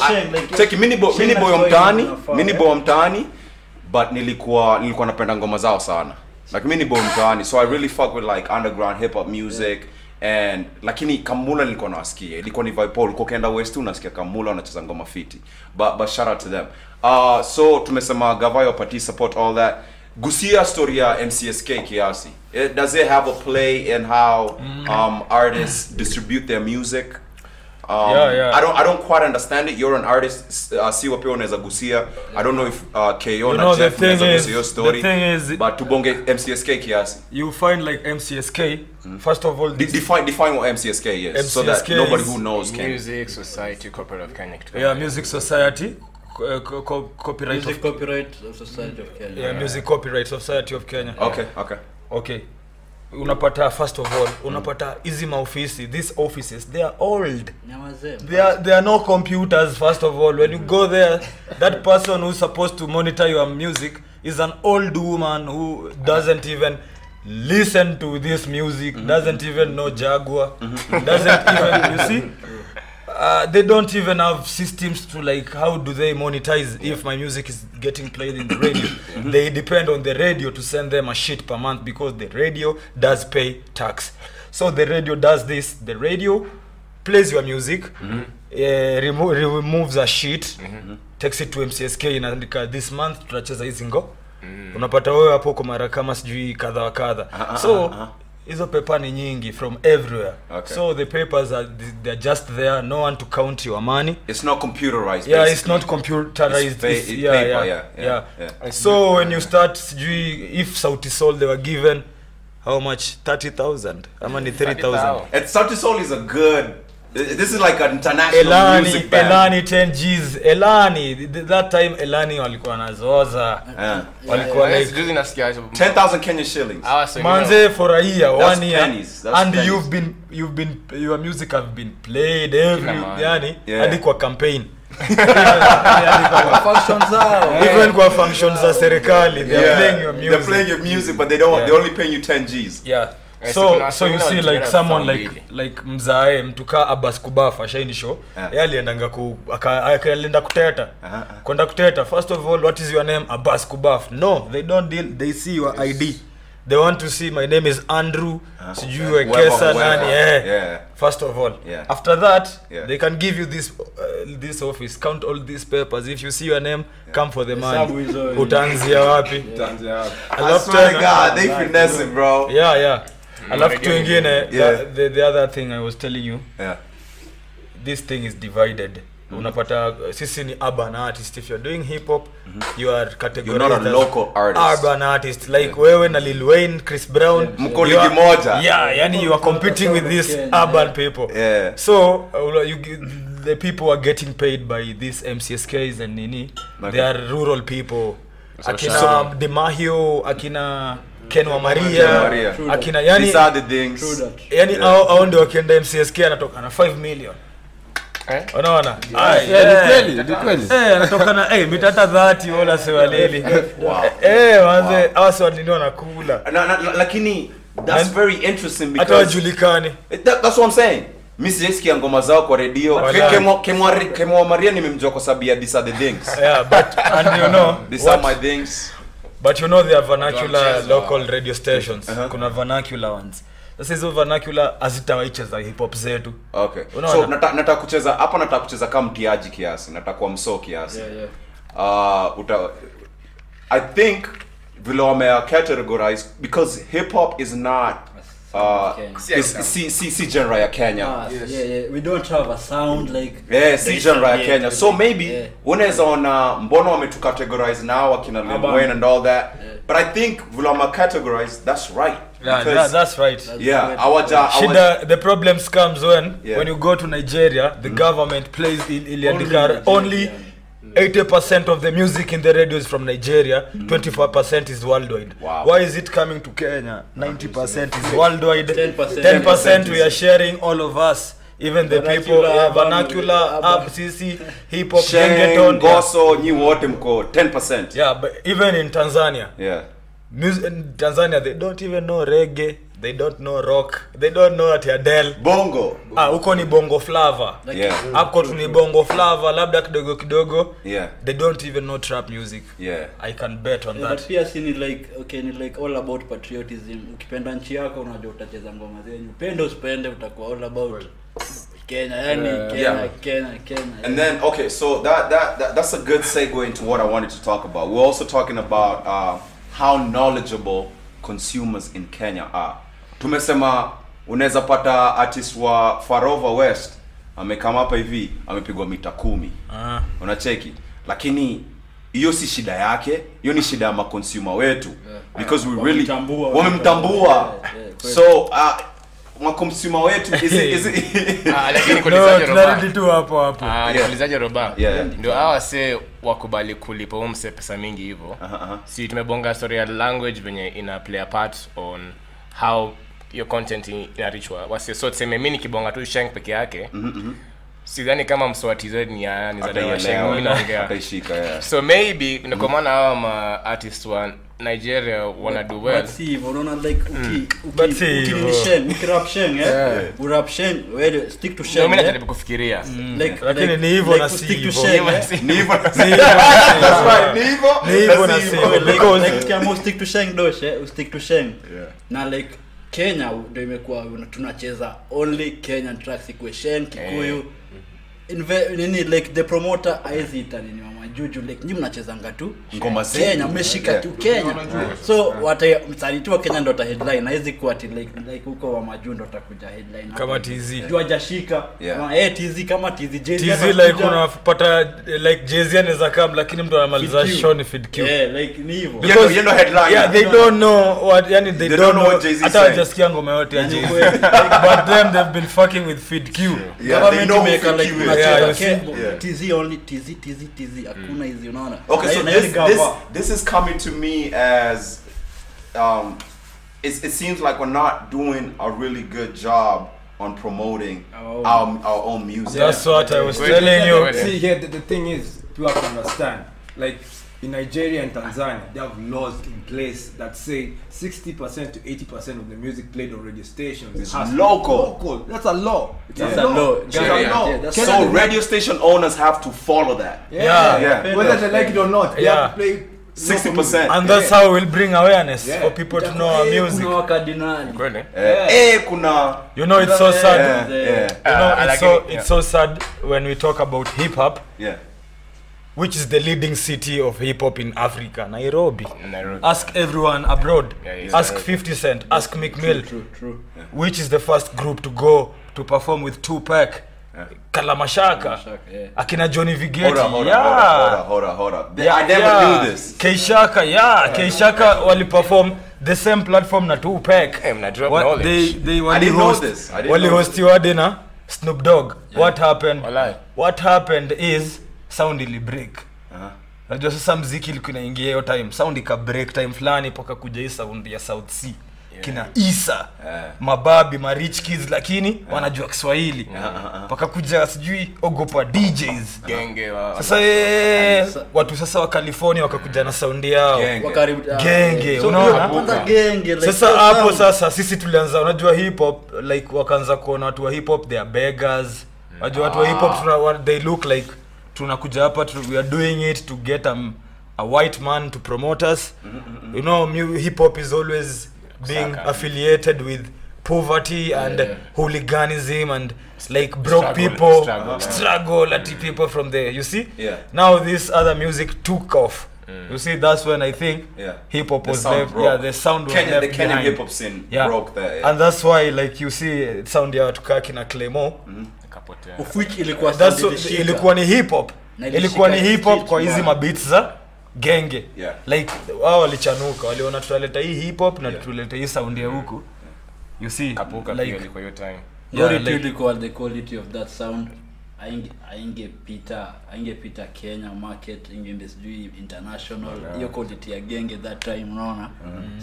cheki mini bo- mi boy wa mini mtaani story inafaa, mi ni eh. boy wa mtaani but nilikuwa nilikuwa napenda ngoma zao sana like mini boy mtaani so i really fuck with like underground hip hop music and lakini kamula nilikuwa nawasikia. Ilikuwa ni vipol ulikuwa ukienda west unasikia kamula wanacheza ngoma fiti. But, but shout out to them. Uh, so tumesema gavayo pati support all that. Gusia story ya mcsk kiasi. It, does it have a play in how um, artists distribute their music Um, Yeah, yeah. I don't I don't quite understand it. You're an artist. Uh, si wapia unaweza gusia. I don't know if uh, KO You na know, the Jeff thing unaweza is- gusia your story. the thing is- but tubonge MCSK kiasi. you find like MCSK. First of all, De- this, define define what MCSK is MCSK so that nobody who knows can. music society corporate of Kenya yeah, music society, co- co- co- copyright Music of, copyright society of Kenya yeah, music copyright society of Kenya. Okay, okay. okay unapata first of all unapata hizi mm. maofisi these offices they are old. There are, there are no computers first of all. When you go there that person who's supposed to monitor your music is an old woman who doesn't even listen to this music doesn't even know jaguar doesn't even you see uh, they don't even have systems to like how do they monetize yeah. if my music is getting played in the radio? They depend on the radio to send them a shit per month because the radio does pay tax. So the radio does this. The radio plays your music mm -hmm. uh, remo removes a shit mm -hmm. takes it to mcsk inaandika this month tutacheza hizi ngo. Unapata wewe hapo kwa mara kama sijui kadha wa kadha. So hizo paper ni nyingi from everywhere Okay. so the papers are they're just there no one to count your money It's not computerized. yeah basically. it's not computerized It's pa- it's, it's yeah, paper, yeah, yeah, yeah, yeah, yeah. so when you start sijui if sauti sol they were given how much 30000 ama ni 30000 And Sauti sol is a good. This is like an international elani music band. elani 10 gs elani that time elani walikuwa nazoza Yeah. walikuwa yeah, like nasikia 10,000 Kenya shillings. manze for a year one year pennies, that's and pennies. you've been you've been your music have been played every yani Yeah. hadi kwa campaign even kwa functions za serikali they are playing your music They're playing your music, but they don't. Yeah. They're only paying you 10 G's. yeah so so you see like someone like like mzae mtu kaa abas kubaf ashaini show. Yeah. yeah. aliendanga ku aka- akaenda kuteta. Uh-huh. kwenda kuteta. First of all what is your name? Abas kubaf. No they don't deal they see your id they want to see my name is andrew. Sijui Whoever, wekesa nani yeah. Yeah. first of all. Yeah. after that Yeah. they can give you this uh, this office. Count all these papers. If you see your name come for the money. utaanzia wapi? Yeah. Alafu to tena- God, they finesse it, bro. yeah yeah alafu tu ingine Yeah. the, the, the other thing i was telling you Yeah. this thing is divided unapata uh, sisi ni urban artist if you're doing hip hop you are categorized You're not a local artist. urban artist like wewe na Lil Wayne Chris Brown Mko you ligi moja. yeah yani you are competing with these urban yeah. people Yeah. so uh, you, the people are getting paid by these MCSKs and nini Okay. they are rural people akina so, Demahio akina Ken wa Maria Maria. akina yani These are the things. True that. yani Yeah. au, ndio wakienda MCSK anatoka na 5 million Eh? unaona eh. ni kweli, ni kweli. Eh, anatoka na eh mitata 30 wala sewalili eh wanze awa si wanakula Na- na- na- lakini that's very interesting hata wajulikani That, that's what I'm saying. Mi sijaisikia ngoma zao kwa redio. Wala. Kemo- Kemo- Kemo wa Maria nimemjua kwa sababu ya These Are the Things. yeah but and you know These are my things. But you know there are vernacular local radio stations kuna vernacular ones sasa hizo vernacular hazitawaicheza hip hop zetu Okay. Unawana? So nataka nata kucheza hapo nataka kucheza kama mtiaji kiasi. Nataka kuwa msoo kiasi. Yeah, yeah. Uh, uta I think vile wamea categorize because hip hop is not uh, si, si, si genre ya Kenya. Ah, yeah, yeah. We don't have a sound like Yeah, si genre ya Kenya. So maybe yeah. unaweza ona mbona wametucategorize now akina Lil Wayne and all that. But I think vile categorize that's right. yeah Because- that, that's right yeah, right. our, our shida the problems comes when Yeah. when you go to nigeria the government plays in Iliadikar Only only, Nigeria. 80% of the music in the radio is from nigeria 24% is worldwide Wow. why is it coming to kenya 90% is worldwide 10% 10% we are sharing all of us even the Vernacular, people yeah, vernacular up cc hip hop reggaeton gengeton yeah. Goso, nyi wote mko 10%. yeah but even in tanzania Yeah. music in tanzania they don't even know reggae they don't know rock they don't know ati adel Bongo. ah huko ni bongo flava Yeah. hapo tu ni bongo flava labda kidogo kidogo Yeah. they don't even know trap music Yeah. i can bet on Yeah, but that pia si ni like okay ni like all about patriotism ukipenda nchi yako unajua utacheza ngoma zenyu upende usipende utakuwa all about kenya yani Yeah. kenya Yeah. kenya kenya And then okay, so that, that that that's a good segue into what I wanted to talk about. We're also talking about uh, how knowledgeable consumers in Kenya are. Tumesema unaweza pata artist wa Farova West amekama hapa hivi amepigwa mita kumi. Ah. Unacheki? Lakini hiyo si shida yake, hiyo ni shida ya maconsumer wetu yeah. because we really Wamemtambua, yeah, yeah. So uh, maconsumer wetu is it, is it Ah, lakini no kuulizaje Roba? tunarudi tu hapo hapo Ah, Yeah. nikuulizaje roba Yeah. ndio hawa wase wakubali kulipa huo mse pesa mingi hivyo uh-huh. si tumebonga story ya language venye ina play a part on how your content inarichwa wasio so tuseme mi nikibonga tu shank peke yake. Sidhani kama mswati zetu ni ya ni za dawa shank mi naongea. so maybe ni kwa maana hawa ma artist wa nigeria wana do well. But see unaona like uki But sheng eh? Wewe stick to Ndio sheng mi eh? najaribu kufikiria. Like Lakini ni hivyo like na si hivyo. Ni hivyo na Ni hivyo si That's hivyo. ni hivyo. Ni hivyo na si hivyo. Because- like stick to sheng dosh eh stick to sheng na like Kenya ndio imekuwa tunacheza only Kenyan tracks equation kikuyu. Kikuyu inve, nini like the promoter aeziita nini mama juju like nyi mnachezanga tu Ngoma kenya mmeshika tu kenya so wata msanii tu wa kenya ndo ta headline haizi kuwa ti like like huko wa majuu ndo takuja headline Kama TZ. jua jashika Yeah. Kama, eh tz kama tz Jay-Z TZ atakuja. like unapata like Jay-Z anaweza kam lakini mtu anamaliza Feed Q. show ni feed Q. yeah like ni hivyo You know- you know headline. Yeah, they don't know what yani they, They don't don't know hata saying. hawajasikia ngoma yote ya Yaani But them they've been fucking with feed Q. Yeah, they Government know Feed like Yeah, you see? Ke- Yeah. tz only tz tz tz hakuna hizi unaona Okay, so hiyo- na hiyo this this this is coming to me as um, it's, it seems like we're not doing a really good job on promoting Our own. our our own music. That's what I was Wait, telling you. wait, See here, the, the thing is, you have to understand. Like in Nigeria and Tanzania, they have laws in place that say 60% to 80% of the music played on radio stations It's has local. local. That's a law. It's That's a a law. law. Yeah, a yeah, law. yeah, that's So radio station owners have to follow that. Yeah. Yeah. Whether they like it or not, they Yeah. have to play 60%. And that's how we'll bring awareness Yeah. for people to know our music. kuna wakardinali kweli Eh, eh, kuna You know it's so sad. yeah, yeah, You know Ah, it's lakini- so yeah. it's so sad when we talk about hip hop, yeah. Which is the leading city of hip hop in Africa, Nairobi. Nairobi. Ask everyone abroad. Yeah, it's ask Nairobi. 50 Cent. Ask Meek Mill. true true Which is the first group to go to perform with Tupac, Kalamashaka, Shaka, yeah. Akina Johnny Vigeti. Hold on, hold on, yeah. hold on, hold on, hold. Yeah, I never yeah. knew this. Keishaka, yeah. Keishaka wali perform the same platform na Tupac. Eh, mna drop What- knowledge. they they wali didn't know host, this. I didn't wali know hostiwa dinner Snoop Dogg. What happened? Walai. What happened is sound ili break. Uh-huh. Najua sasa mziki ilikuwa inaingia hiyo time. Sound ika break time fulani paka kuja hii sound ya South Sea. Kina Isa, Yeah. mababi, ma rich kids lakini wanajua Kiswahili. Mpaka kuja sijui ogopa DJs. genge wa Sasa eh, watu sasa wa California wakakuja na saundi yao. Genge. Ah, Genge, so unaona? genge like Sasa hapo sasa sisi tulianza unajua hip hop like wakaanza kuona watu wa hip hop they are beggars. Unajua watu wa hip hop they look like tunakuja hapa tu, we are doing it to get um, a white man to promote us. You know hip hop is always being Saka. affiliated with poverty and yeah. hooliganism and like broke Struggle, people struggle, struggle, yeah. at people from there you see Yeah. now this other music took off mm. you see that's when i think Yeah. hip hop The was left broke. yeah the sound was Kenya, left the Kenyan hip hop scene yeah. broke there. Yeah. and that's why like you see sound ya watu kaa kina Clemo kapotea Of which ilikuwa that's sound ilikuwa ni hip hop. Ilikuwa ni hiphop kwa hizi mabits mabeats za genge. Yeah. like wao walichanuka. Waliona tutaleta hii hip hop na Yeah. tuleta hii saundi ya huku. You see? Kapuka like kwa hiyo time. Yeah, like, the quality of that sound aingepita aingepita kenya market ingende sijui international hiyo quality ya genge that time unaona?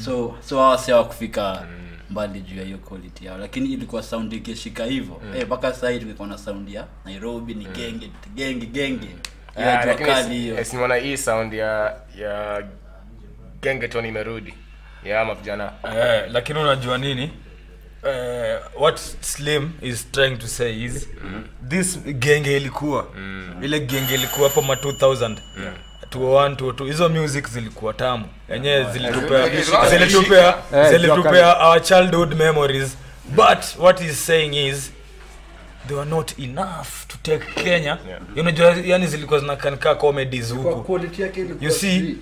So so hawa si hawakufika mbali juu ya hiyo quality yao lakini ilikuwa sound ikishika hivyo. Eh mpaka sahii tulikuwa na sound ya nairobi ni genge genge genge. Hiyo Ah, jua kali hiyo. eh, hii sound ya ya gengeton imerudi. Ya mavijana Eh, lakini unajua nini eh, what slim is trying to say is mm. this genge ilikuwa. Mm. ile genge ilikuwa hapo ma 2000 201 202 hizo music zilikuwa tamu. Yenyewe zilitupea zilitupea Eh, zilitupea our childhood memories. But what he's saying is they were not enough to take kenya. Unajua yani zilikuwa zinakankaa comedies huku. you see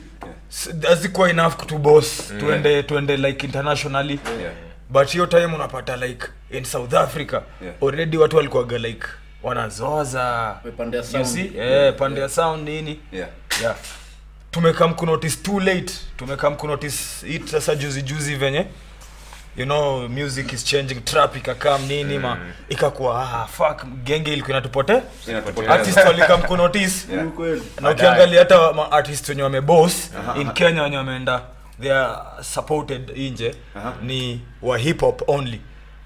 hazikuwa enough to boss. Tuende tuende like internationally. Yeah. But hiyo time unapata like in south africa Yeah. already watu walikuaga like wanazoza. Pande ya you sound. see? Eh, pande ya sound nini? Yeah. yeah. Tumekam kunotice too late. Tumekam kunotice it sasa juzi juzi venye you know music is changing trap ikakam nini ma. Ikakuwa ah, fuck genge ilikuwa inatupote. Artist walikam kunotice Yeah. Na ukiangalia hata ma artist wenye wamebos in kenya wenye wameenda they are supported inje ni wa hip hop only.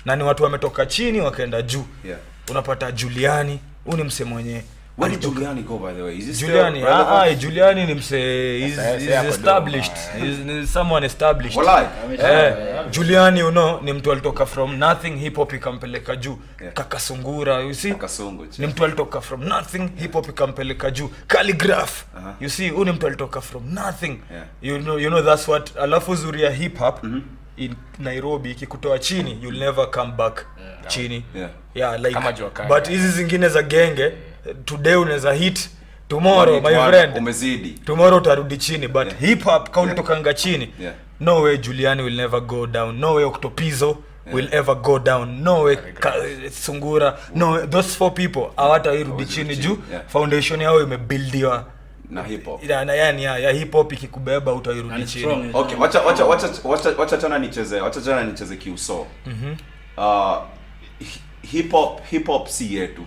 Na ni watu wametoka chini wakaenda juu. Yeah. unapata juliani huu ni mse mwenye Where did Giuliani go, by the way? Is he still juliani ah, ah, ni mse he's, he's established. He's, he's someone established. Walai. Eh, juliani you know ni mtu alitoka from nothing hip hop ikampeleka juu. Yeah. kakasungura you see? Kasungu. ni mtu alitoka from nothing hip hop ikampeleka juu. Calligraph. You see huyu ni mtu alitoka from nothing. Yeah. you know you know that's what alafu uzuri ya hip hop in nairobi ikikutoa chini you'll never come back chini. Yeah. yeah like Kama jua kali, but yeah. hizi zingine za genge today unaweza hit tomorrow my friend umezidi tomorrow utarudi chini but Yeah. hip hop kauli Yeah. tokanga chini Yeah. no way juliani will never go down no way octopizo yeah. will ever go down no way ka, sungura no way. those four people hawatairudi yeah. chini chini, juu yeah. foundation yao imebuildiwa na hip hop ya, na yani ya, ya hip hop ikikubeba utairudi chini okay wacha wacha wacha wacha wacha tena nicheze wacha tena nicheze kiuso uh hip hop hip hop si yetu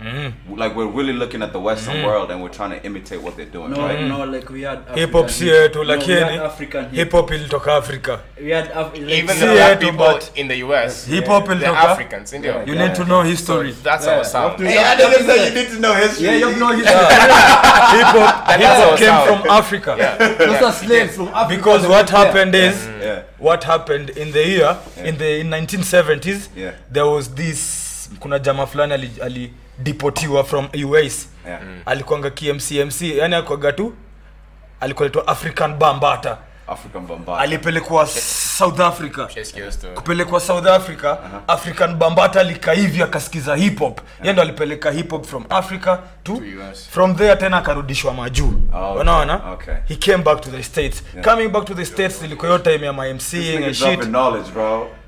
Mm. like we're really looking at the western mm. world and we're trying to imitate what they're doing No, right? no, like we had hip hop African si hip- yetu no, lakini African hip hip hop ilitoka afrika. We had Af- like, even Si the black people but- in the US hip hop the ilitoka. Africans ndio you need to know history. That's Yeah, our sound. you hey i didn't say you need to know history. Yeah, you have no history. hip hop hip hop came sound. from africa. Those are slaves from Africa. because that what were there. happened is yeah. What happened in the year in the in 1970s Yeah. there was this kuna jama fulani ali- alideportiwa from us yeah. Alikuanga kmcmc yani akwaga tu alikuwa african bambata. African bombard alipelekwa south africa. Kupelekwa south africa uh-huh. african bambata likaivi akasikiza hip hop. Yeah. yendo alipeleka hip hop from africa to, US. from there tena akarudishwa majuu. Oh, okay, unaona? okay. he came back to the states. Yeah. coming back to the states ilikuwa yo time ya my This and shit.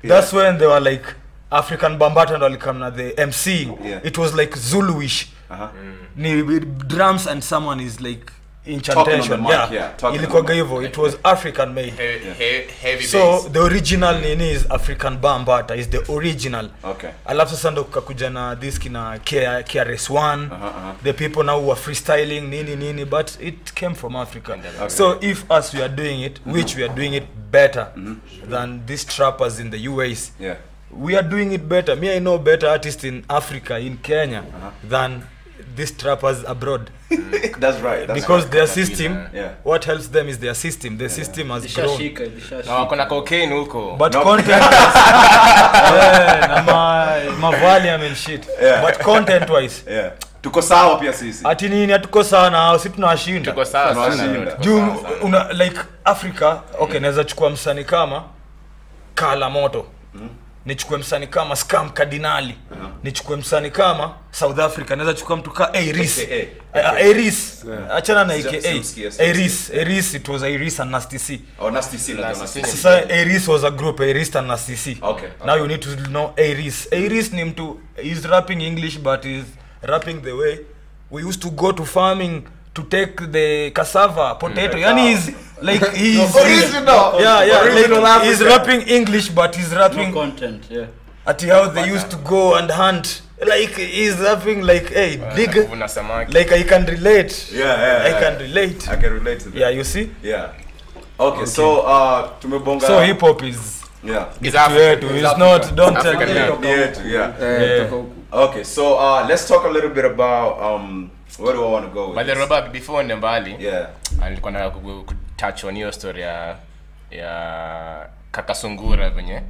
that's when they were like african bambata ndo alikam na the mc Yeah. it was like zuluish uh-huh. mm. ni drums and someone is like ilikwaga incantation on the mic, yeah, yeah, ilikuwaga hivyo it was african made He- he- heavy so base. the original mm. nini is african bambata is the original okay alafu sasa ndo kukakuja na this kina krs1 uh-huh. the people now wa are freestyling nini nini but it came from africa Okay. so if us we are doing it which we are doing it better mm-hmm. than these trappers in the us yeah we are doing it better. Me i know better artists in africa in kenya uh -huh. than these trappers abroad. That's right. That's because right. their system Yeah. what helps them is their system. The yeah. system has grown. Ilishashika, ilishashika. na wako na cocaine huko. But No. content yeah, na ma, ma volume and shit. Yeah. but content wise. Yeah. Tuko sawa pia sisi. Ati nini hatuko sawa na hao si tunawashinda? Juu una like africa okay mm. naweza chukua msani kama kala moto nichukue msani kama scam kardinali nichukue msani kama south africa. Naweza chukua mtu ka aris AKA. aris achana na ike aris aris it was aris and nasty c. Oh nasty C na Nasty nasty C. C. sasa aris was a group aris and nasty c. Okay, now you need to know aris aris ni mtu is rapping english but is rapping the way we used to go to farming to take the cassava potato yani he's like he's Original. yeah yeah Original like he's rapping english but he's No rapping content, yeah. at how they used to go and hunt like he's rapping like hey nigga like i can relate Yeah, yeah, i can relate I can relate to that. yeah you see Yeah. Okay, so uh tumebonga so hip hop is yeah. It's African. it's, it's not don't African, yeah. Yeah, too, yeah. Yeah. Okay, so uh let's talk a little bit about um where do I want to go with By the this? Robert before ende mbali Yeah. alikuwa nataka ku- ku- touch on hiyo story ya ya kakasungura venye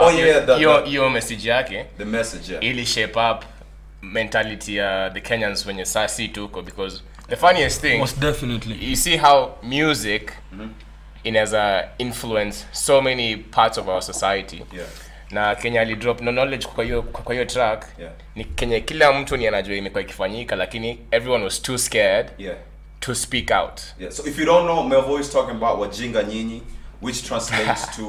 Oh, yeah, the- hiyo the- hiyo message yake The message, yeah. ili shape up mentality ya the kenyans wenye saa si tuko because the funniest thing most definitely you see how music inaweza influence so many parts of our society Yeah. Na kenya alidrop no knowledge kwa hiyo kwa hiyo track Yeah. ni Kenya kila mtu ni anajua imekuwa ikifanyika lakini everyone was too scared Yeah. to speak out Yeah. So if you don't know, Melvo is talking about Wajinga Nyinyi, which translates to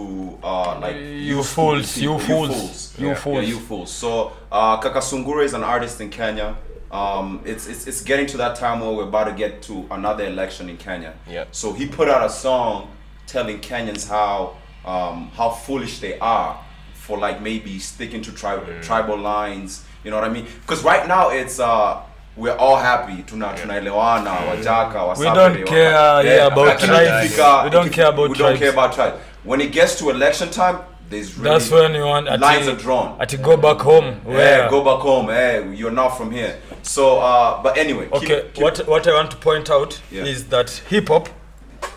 uh like You fools, you fools, you yeah, fools. Yeah, you fools. So uh kaka sungure is an artist in Kenya. Um, it's, it's it's getting to that time where we're about to get to another election in Kenya. Yeah. So he put out a song telling Kenyans how um, how foolish they are for like maybe sticking to tribal tribal lines. You know what I mean? Because right now it's uh we're all happy. Tuna tunaelewana, wajaka, We don't waka- care, yeah, about lakini tribes. ikifika- We don't care about we don't care about tribes. When it gets to election time, there's really that's when you want ati, lines are drawn. ati go back home where Yeah, go back home. Hey, you're not from here. So, uh, but anyway. okay keep- what what i want to point out Yeah. is that hip hop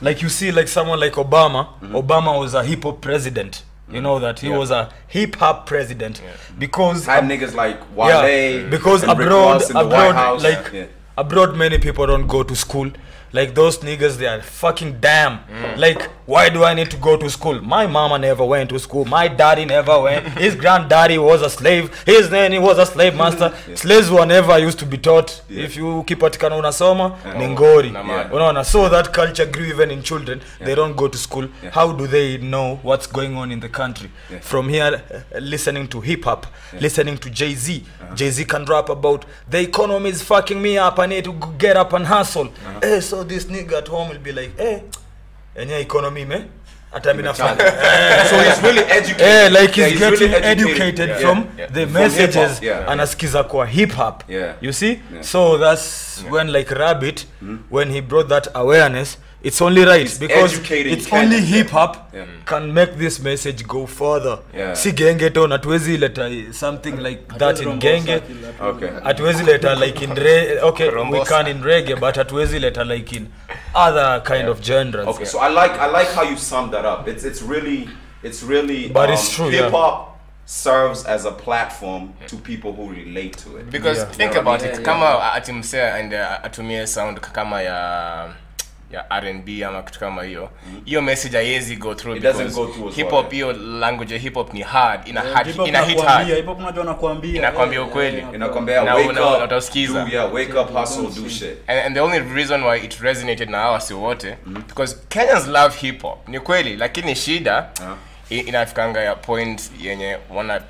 like you see like someone like obama obama was a hip hop president you know that he Yeah. was a hip hop president because had niggas like Wale, yeah, because abroad Ross in the White abroad House. like yeah. abroad many people don't go to school like those niggas they are fucking damn mm. like why do i need to go to school? My mama never went to school. My daddy never went. His granddaddy was a slave. His nanny was a slave master. Slaves were never used to be taught. Yeah. if you ukipatikana unasoma ni ngori. Na unaona? So that culture grew even in children. Yeah. they don't go to school. Yeah. how do they know what's going on in the country? Yeah. from here uh, listening to hip hop yeah. listening to jay-z. Uh-huh. jay-z can rap about the economy is fucking me up. I need to get up and hustle. Uh-huh. Hey, so this nigga at home will be like eh enye economy me hata mi nafanya Eh, so he's really educated Eh, like Yeah, he's, really getting educated Yeah. from Yeah. the From messages yeah. anasikiza kwa hip hop Yeah. you see Yeah. so that's when like rabbit when he brought that awareness it's only right He's because educating it's Kenya. only hip hop Yeah. can make this message go further Yeah. si genge to natuwezi leta something like that in genge okay hatuwezi leta like in re okay Rombosa. we can in reggae but hatuwezi leta like in other kind yeah. of genres Okay, so I like I like how you summed that up. It's it's really it's really But um, it's true, hip hop serves as a platform to people who relate to it. because Yeah. think Yeah, about yeah, it yeah. kama atimsea and atumie sound kama ya ya R&B ama kitu kama hiyo hiyo mm. message haiwezi go through It because go through hip hop hiyo language ya hip hop ni hard ina hard ina hit hard Inakwambia ukweli. Inakwambia Na wake up, utasikiza. do, yeah, wake up, hustle, do shit. and, and the only reason why it resonated na hawa si wote because kenyans love hip hop ni kweli lakini shida huh? inafikanga ya point yenye wana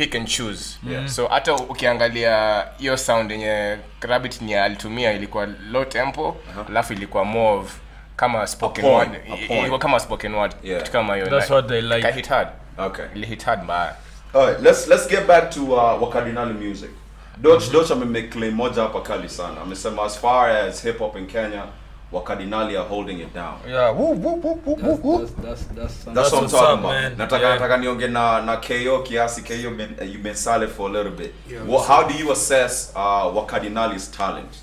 pick and choose yeah. so hata ukiangalia hiyo sound yenye rabbit ni alitumia ilikuwa low tempo alafu uh-huh. ilikuwa more of kama spoken word a point, word ilikuwa kama spoken word Yeah. kitu kama hiyo That's what they like. hit hard Okay. ili hit hard mbaya All right, let's let's get back to uh, Wakadinali music. Doch Doch amemake claim moja hapa kali sana. Amesema as far as hip hop in Kenya, Wakadinali are holding it down. yeah woo, woo, woo, woo, woo, woo. That's, that's, that's, something. That's, That's what I'm what's talking up, about. man. Nataka Yeah. nataka nionge na na KO kiasi KO been, uh, you've been silent for a little bit. Yeah, Wha- how do you assess uh, Wakadinali's talent?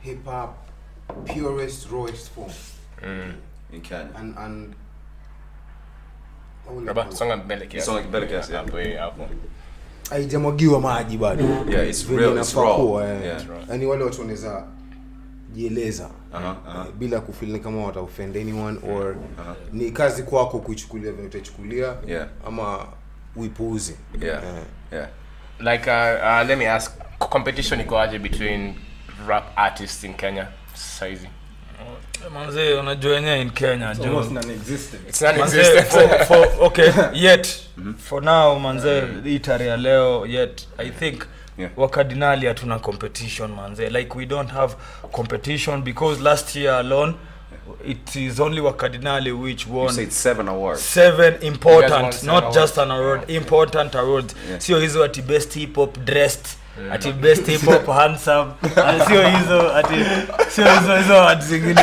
hip hop purest rawest form in Kenya? and and how Raba, put it? songa mbele kiasi. Songa mbele kiasi, yeah. Hapo, eh, hapo. haijamwagiwa maji bado Yeah, it's real, it's inafaa raw. kuwa. Yeah. yaani wale watu wanaweza jieleza Uh-huh, uh-huh. eh, bila kufeel kama wata offend anyone or ni kazi kwako kuichukulia venye utaichukulia Yeah. ama uipuuze Yeah. yeah. Yeah. like uh, uh, let me ask competition iko aje between rap artists in kenya saizi manze unajua yenyewe in kenya It's jo almost non-existent. it's for, for, okay yet for now manze hii tarehe ya leo yet i think Yeah. wakadinali hatuna competition manze like we don't have competition because last year alone it is only wakadinali which won said seven awards. seven important seven not awards. just an award important awards Yeah. sio hizo ati best hip hop dressed ati best hip hop handsome. Ah, sio hizo ati sio hizo hizo awards zingine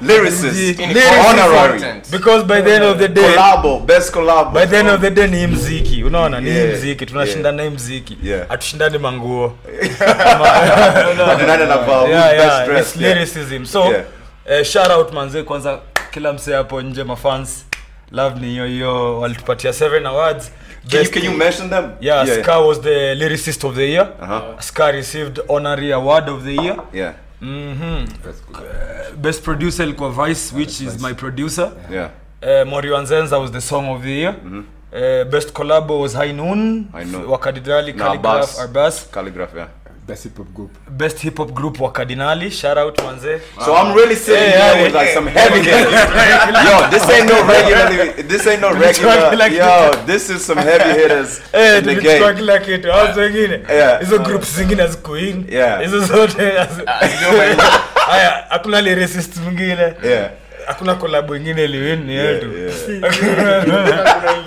Lyricist. Ni- Lyricist Honorary. because by the end of the day Collabo, best collabo. by the end of the day ni mziki unaona ni Yeah, mziki tunashindana hii mziki. Atushindane hatushindani manguo. Na best yeah, yeah. lyricism. So Yeah. eh, shout out manze kwanza kila msee hapo nje mafans love ni hiyo hiyo walitupatia seven awards Can you, can you mention them? yeah, Ska was the lyricist of the year Uh-huh. Scar received honorary award of the year Yeah. mm-hmm. best producer ilikuwa Vice which is my producer Yeah. uh, Morio Anzenza was the song of the year uh, best collab was High Noon High Noon. Wakadinali Na Calligraph Arbas Calligraph, yeah. Best hip hop group. best hip hop group wa Cardinali shout out manze So I'm really sitting Hey, here yeah, with like yeah, some heavy hitters. Yo, this ain't no regular. This ain't no regular. like Yo, this is some heavy hitters Eh, in the tulichukua like kila kitu hao wengine Yeah. hizo groups zingine Queen? Yeah. hizo zote of. haya hakuna resist mwingine Yeah. Hakuna kolabo ingine iliwin ni yetu.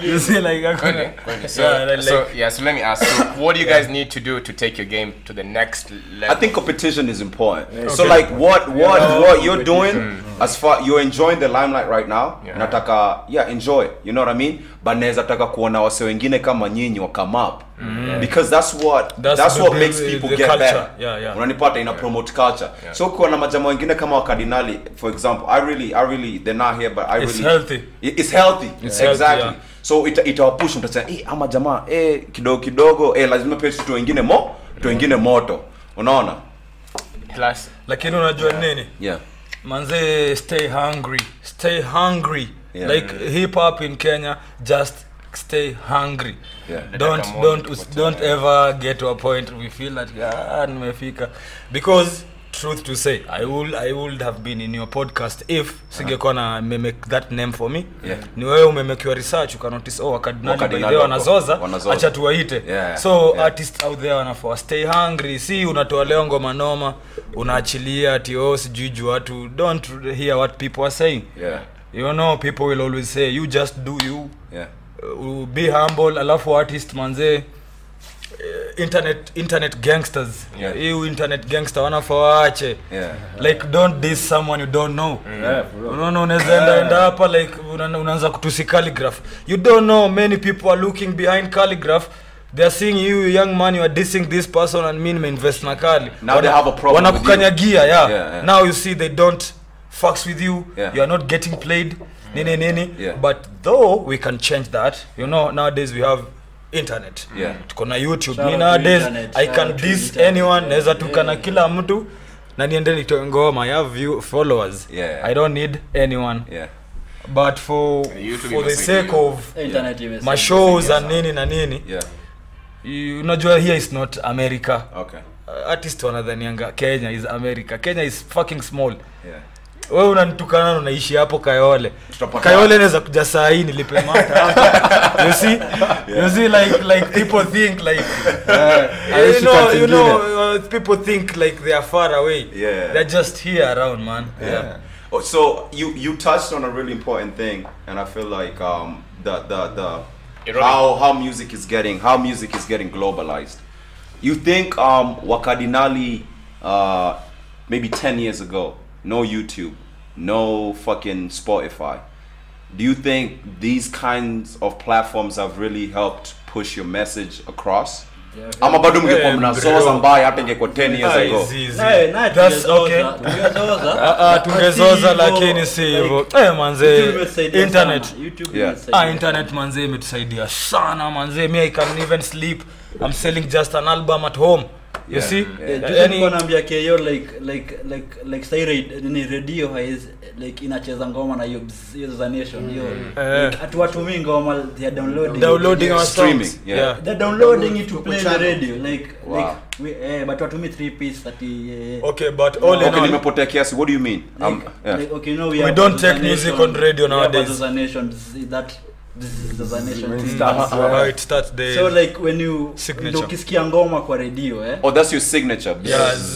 You see, like, hakuna- so, Yeah, like- so yeah so let me ask so what do you guys need to do to take your game to the next level? I think competition is important. So like what what what you're doing as far you're enjoying the limelight right now. Yeah. Nataka yeah enjoy. You know what I mean? But naweza taka kuona wase wengine kama nyinyi wa come up. Because that's what That's that's, the what the, makes people the get culture. better. Yeah, yeah. Unanipata ina promote culture. yeah. So kuwa na majama wengine kama wakadinali for example, I really I really they're not here but I It's really healthy. It- It's healthy. It's healthy, exactly. yeah. So ita push mtasema eh ama jamaa eh kidogo kidogo eh lazima pia tu wengine mo tu wengine moto. Unaona? plus lakini unajua yeah. nini Yeah. Manze stay hungry stay hungry Yeah. like yeah. hip hop in kenya just stay hungry Yeah. don't don't don't ever get to a point we feel that ah, nimefika because truth to say i would, i would have been in your podcast if singekuwa na memake that name for me Yeah. ni wewe umemekiwa research ukanotice oh wakadinali wanazoza acha tuwaite Yeah, so yeah. artist out there wanafaa stay hungry si unatoa leo ngoma noma unaachilia ati oh sijui juu watu don't hear what people are saying Yeah. you know people will always say you just do you Yeah. uh, be humble alafu artist manze uh, internet internet gangsters Yeah. hiu internet gangster wanafaa waache Yeah. like don't diss someone you don't know Yeah, for real. unaona unaweza enda enda hapa like una- unaanza kutusi calligraph you don't know many people are looking behind calligraph they are seeing you young man you are dissing this person and me nimeinvest na kali Now they have a problem wanakukanyagia yeah. Yeah, yeah. now you see they don't fucks with you Yeah. you are not getting played nini nini Yeah. but though we can change that you know nowadays we have internet Yeah. tuko na youtube Shout to nowadays internet, i can diss anyone naweza Yeah. tukana kila mtu na niende nitoe ngoma i have view followers Yeah. i don't need anyone Yeah. but for YouTube for the sake of internet imesaidia. my shows and nini na nini Yeah. unajua here is not america Okay. Uh, artist wanadhanianga kenya is america kenya is fucking small Yeah. We unanitukana na unaishi hapo kayole. Kayole naweza kuja saa hii nilipe mata you see? You see like like people think like you know you know uh, people think like they are far away. Yeah. they're just here around man. Yeah. Oh, so you you touched on a really important thing, and I feel like um the the the Ironic. how how music is getting how music is getting globalized. You think um Wakadinali uh maybe 10 years ago, no YouTube, no fucking Spotify. Do you think these kinds of platforms have really helped push your message across? Yeah. Ama bado mngekuwa Eh, mnazoza bro. mbaya hata ingekuwa 10 years ago. tungezoza, tungezoza. Ah, ah, lakini si like, hivyo manzee manze YouTube imesaidia internet Yeah. ah internet manze imetusaidia sana manzee mi i can even sleep i'm selling just an album at home you Yeah, see. Eh, naambia like like like like ni radio like inacheza ngoma na hiyo bzz, hiyo za nation hiyo Eh. hatuwatumii ngoma they are downloading downloading our Streaming, yeah. yeah. they're downloading it to play the radio like Wow. like we, eh but watumi three piece ati eh, okay but all in all nimepotea kiasi. What do you mean? Um, yeah. like okay no we, We don't take music Nation, on radio nowadays. Nation, that uh, ukisikia ngoma kwa redio eh? Oh, that's your signature.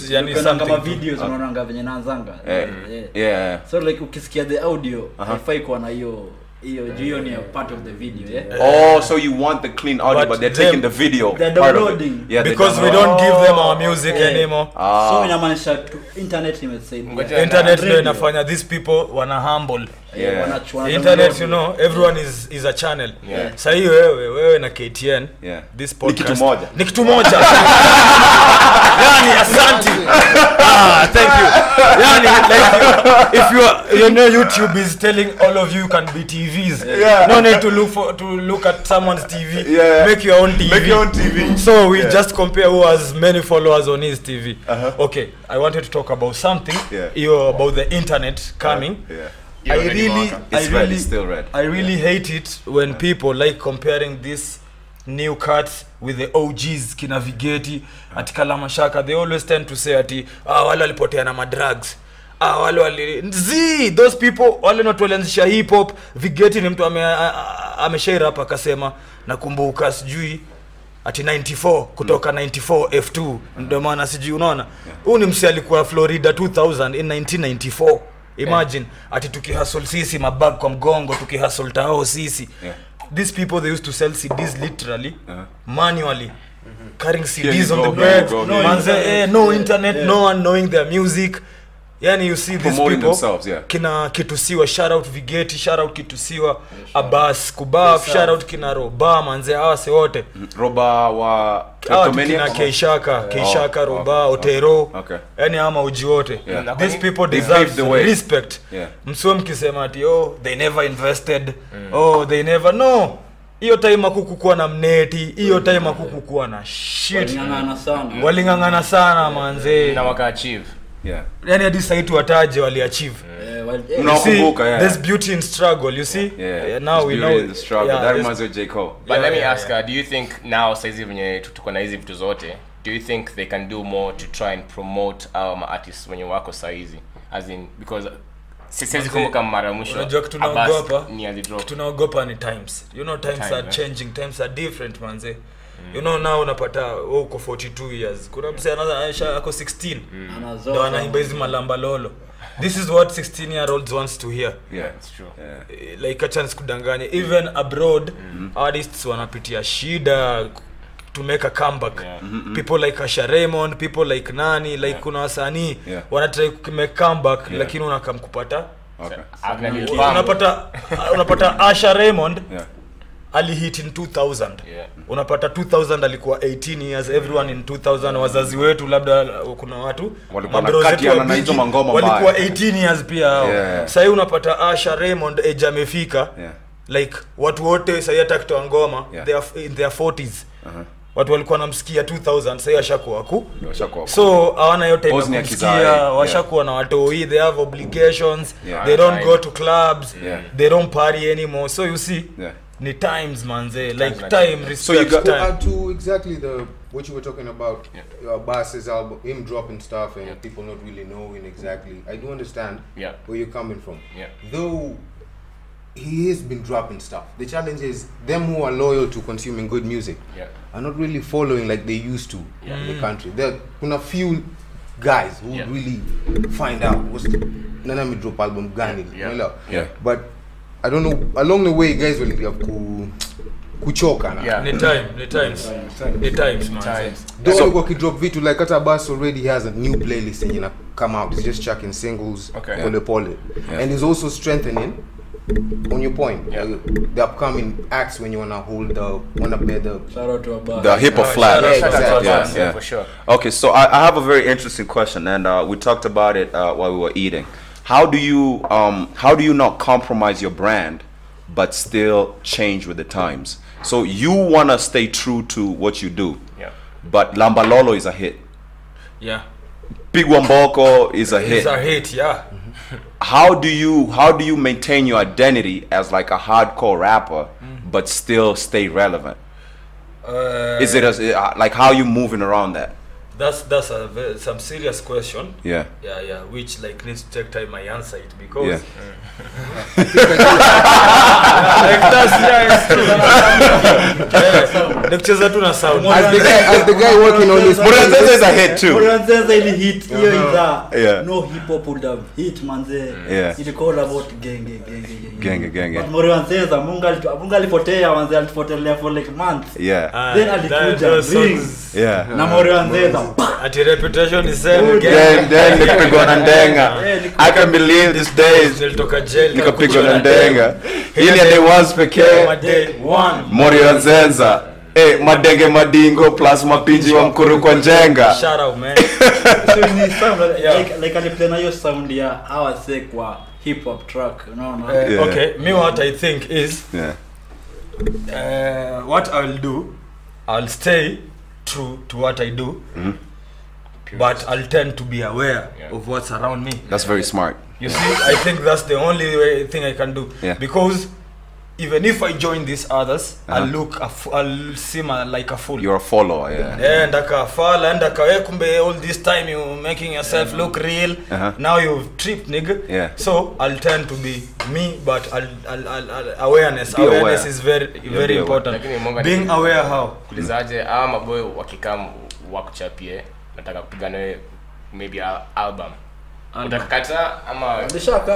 yani kama videos unaonanga venye naanzanga. Eh, Eh. yeah. so like ukisikia the audio Aha. haifai kuwa na hiyo hiyo ni a part of the video yeah? Oh, so you want the clean audio, But but, they're them- taking the video. They're part of it. downloading. Yeah, because we don't give them our music Eh. anymore Ah. so inamaanisha tu internet imesaidia internet ndio inafanya these people wana humble Yeah. wanachua- internet you know everyone is is a channel Yeah. sahii wewe wewe na ktn Yeah. this Ni podcast kitu moja. ni kitu moja yani asanti ah, thank you yani like if you are, you know youtube is telling all of you can be tvs Yeah. no need to look for to look at someone's tv Yeah. make your own tv Make your own TV. so we Yeah. just compare who has many followers on his tv Uh-huh. okay i wanted to talk about something Yeah. you about the internet coming Yeah. I You're I really, I really, still red. I really yeah. hate it when people like comparing this new cuts with the OGs kina Vigeti ati Kalamashaka they always tend to say ati ah wale walipotea na madrugs. Ah wale wali z those people wale not walianzisha hip hop Vigeti ni mtu ameshaira hapa akasema nakumbuka sijui ati 94 kutoka 94 F2 ndio maana sijui unaona? Huu ni msi alikuwa Florida 2000 in 1994 imagine ati tukihasol sisi mabag kwa mgongo tukihasol tao sisi. Yeah. These people they used to sell cds literally Uh-huh. manually carrying cds yeah, on go, the bed go, no, eh, no internet yeah. no one knowing their music yani you see these people themselves, yeah. kina kitusiwa shout out vigeti shout out kitusiwa abas kubaf shout out kina roba manze awase wote. Roba wa Hawa kina keishaka keishaka Oh, roba okay, otero. okay. yani ama uji wote. Yeah. these people They deserve the way. respect. Yeah. msiwe mkisema ati oh they never invested. Mm. oh they never no. Hiyo time akukukuwa na mneti. Hiyo time akukukuwa na shit. Waling'ang'ana sana. Waling'ang'ana sana manze. Na waka achieve yeah. Yani hadi sahii tuwataje waliachieve Eh, wal- yeah. See, yeah. there's beauty in struggle you see? Yeah. Yeah, now we know the struggle. Yeah, that there's- reminds me of J. Cole. But Yeah, let me yeah, ask yeah. her do you think now saizi venye tu- tuko na hizi vitu zote do you think they can do more to try and promote our artists wenye wako saizi as in because siwezi kumbuka mara mwishotunaogopa ni alidrop tunaogopa ni times. You know times Time, are eh? changing times are different manze you know now unapata wewe uko 42 years kuna mse anaisha ako 16 mm. ndo anaimba hizi malamba lolo this is what 16 year olds wants to hear yeah it's true yeah like a chance kudanganya even abroad mm -hmm. artists wanapitia shida to make a comeback Yeah. mm -hmm. people like Asha Raymond people like nani like yeah. kuna wasanii Yeah. wanatry make comeback Yeah. lakini unakamkupata okay unapata unapata Asha Raymond yeah alihit in 2000 Yeah. unapata 2000 alikuwa 18 years everyone in 2000 wazazi wetu labda uh, kuna watu Walikuwa mabro wanakati zetu wa ana- na hizo bigi, mangoma walikuwa mbaya. 18 years pia hao. Yeah. sahii unapata asha raymond age amefika. Yeah. Like watu wote sahii hata kitoa ngoma Yeah. they are in their 40s uh-huh. Watu walikuwa namsikia 2000 sahii washakuwa ku so hawana yote kumsikia kizae, washakuwa na watoi they have obligations. Yeah. they don't go to clubs. Yeah. they don't party anymore. So you see yeah ni times manze like like time that. respect So you got- to time add to exactly the what you were talking about uh, Bass's album him dropping stuff and people not really knowing exactly I do understand Yeah. where you're coming from Yeah. though he has been dropping stuff the challenge is them who are loyal to consuming good music Yeah. are not really following like they used to in the country there kuna few guys who Yeah. really find out what's the nana me drop album gani Yeah. unaelewa? Yeah. but I don't know along the way guys will have ku kuchoka na Yeah. ni time ni times ni times manze Times. Though So- so, wakidrop vitu like hata Bass already has a new playlist yenye na come out he's just chucking singles Okay. pole pole Yeah. and he's also strengthening on your point Yeah. uh, the upcoming acts when you wanna hold the wanna play the shout out to Abbas. the hip hop Uh, flag shout out- shout yeah, yeah. for sure Okay, so I, I have a very interesting question, and uh, we talked about it uh, while we were eating. How do you um, how do you not compromise your brand, but still change with the times? So you wanna stay true to what you do, yeah but Lambalolo is a hit. yeah Big Wamboko is a hit. it's a hit yeah How do you how do you maintain your identity as like a hardcore rapper, but still stay relevant? uh, Is it as, uh, like how you moving around that? That's that's a very, some serious question Yeah. yeah yeah which like needs to take time I answer it because Yeah. like that's yeah it's true yeah nikucheza tu na sound as the guy as the guy working on his Muratese is a hit too. Muratese a hit hiyo idhaa Yeah. no hip hop would have hit manze Yeah. ilikuwa all about genge genge Genge, genge. but more Mungu alitu- Mungu alipotea manze alipotelea for like months Yeah. Ah, Then that- alikuja, Yeah. na Muratese ati reputation is same Good. then then nikapigwa na ndenga. Eh, i can believe these days nilitoka nikapigwa na ndenga. ili day was pekee. day one. Morio nzenza Eh, madenge madingo plus mapinji wa mkuru kwa njenga. Shout out man. So ni sound Yeah. like like aliplay na hiyo sound ya awase kwa hip hop track unaona? Uh, Yeah. okay me what i think is yeah. uh, what i'll do i'll stay true to what i do. Hmm? But i'll tend to be aware Yeah. of what's around me. That's very smart. You see i think that's the only way, thing i can do. Yeah. because even if i join these others i'll Uh-huh. look a f- i'll seem a, like a fool you're a follower yeah yeah Eh, fall and ndakawe kumbe all this time you making yourself yeah. look real Uh-huh. now you've tripped nigga Yeah. so i'll tend to be me but I'll, I'll, I'll, I'll awareness Be awareness aware. is very be very aware. important aware. Being aware how kulizaje ama boy wakikam wakuchapie nataka kupiga nawe maybe a- album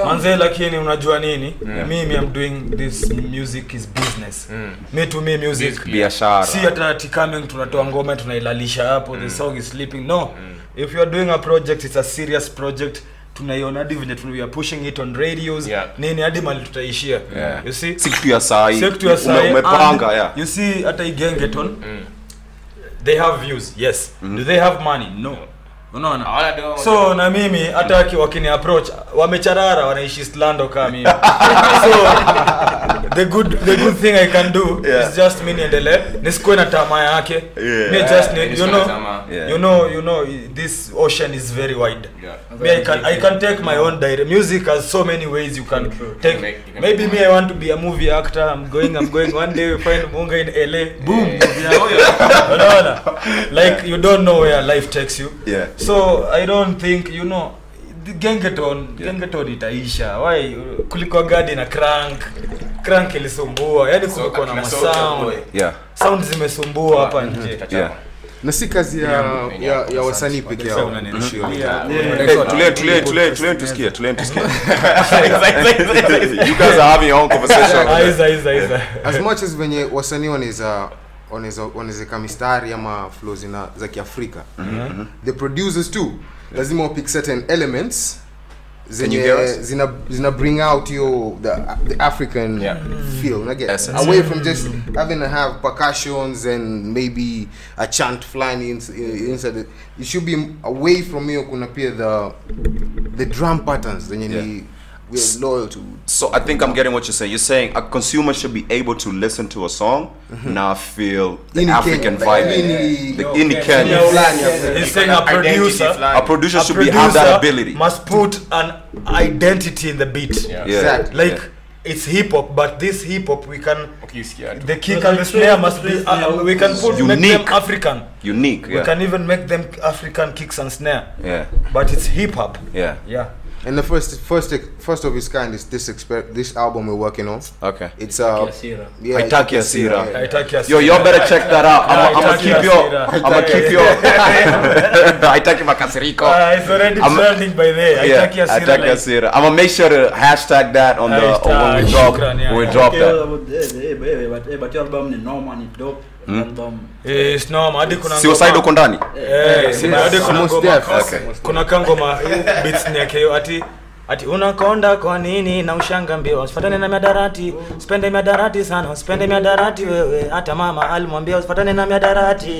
manze lakini unajua nini? Mimi am doing this music is business. Mi to me music biashara. Si hata ati tunatoa ngoma tunailalisha hapo the song is sleeping. No. If you are doing a project it's a serious project. Tunaiona hadi venye we are pushing it on radios. Yeah. nini hadi mali tutaishia. Yeah. you see? Si kitu ya sai Si kitu ya sahi, umepanga yeah. you see hata igengeton they have views yes. Do they have money? No unaona? So na mimi hata waki- wakini approach wamecharara wanaishi slando kama mimi. So the good the good thing i can do Yeah. is just mi niendelee nisikuwe na tamaa yake. Yeah. me just need you know. Yeah. you know you know this ocean is very wide. Yeah. me i can i can take my own dire music has so many ways you can take. You make- you can maybe me i want to be a movie actor. I'm going i'm going. One day we find munga in la boom unaona? Like you don't know where life takes you. Yeah. So i don't think you know gengeton yeah. gengeton itaisha. Why? Kuliko gadi na crank. Crank ilisumbua. Yani kumekuwa na masound. Yeah. sound zimesumbua hapa nje. Yeah. na si kazi ya, ya, ya wasanii peke yao. unanirishia. Hey, tulie, tulie, tulie, tulie tusikie, tulie tusikie. You guys are having your own conversation. Ah, as much as venye wasanii wanaweza wanawezeka mistari ama flow zina za kiafrika. The producers too lazima wapick certain elements zenye zina zina bring out yo the, the african Yeah. feel unaget away from just having to have percussions and maybe a chant flying ins, inside it. it should be away from hiyo kuna pia the the drum patterns zenye ni we are loyal to So I think I'm getting what you're saying. You're saying a consumer should be able to listen to a song now feel the Ini African Kenya, vibe, like ini- the Yo, indie Yeah, Kenya. yeah, He's saying a producer A producer a should be have that producer ability. must put an identity in the beat Yeah. Yeah. Exactly. like it's hip hop but this hip hop we can Ukisikia tu. the kick and the snare must be uh, we can put make Unique. them african Unique. we can even make them african kicks and snare Yeah. but it's hip hop Yeah. yeah And the first, first, first of its kind is this exper- this album we're working on. Okay. It's uh, Kiasira. yeah, Haitaki Hasira. yeah. Haitaki Yo, y'all better check that out. I'm gonna Haitaki keep your. hasira. I'm gonna keep your. Haitaki makasiriko. Ah, it's already I'm- trending by there Yeah, Haitaki hasira, Haitaki like- Hasira. I'm gonna make sure to hashtag that on the Hashtag, on when we drop yeah, when we drop Okay, that. but, eh, eh, eh, but, but your album ni noma ni dope album Eh, ngoma- uko ndani. Eh, kuna. Okay. kuna kangoma bitsni ni yake ati ati unakonda kwa nini na ushanga mbio usifatane na miadarati usipende miadarati sana usipende miadarati wewe hata mama alimwambia usifatane na miadarati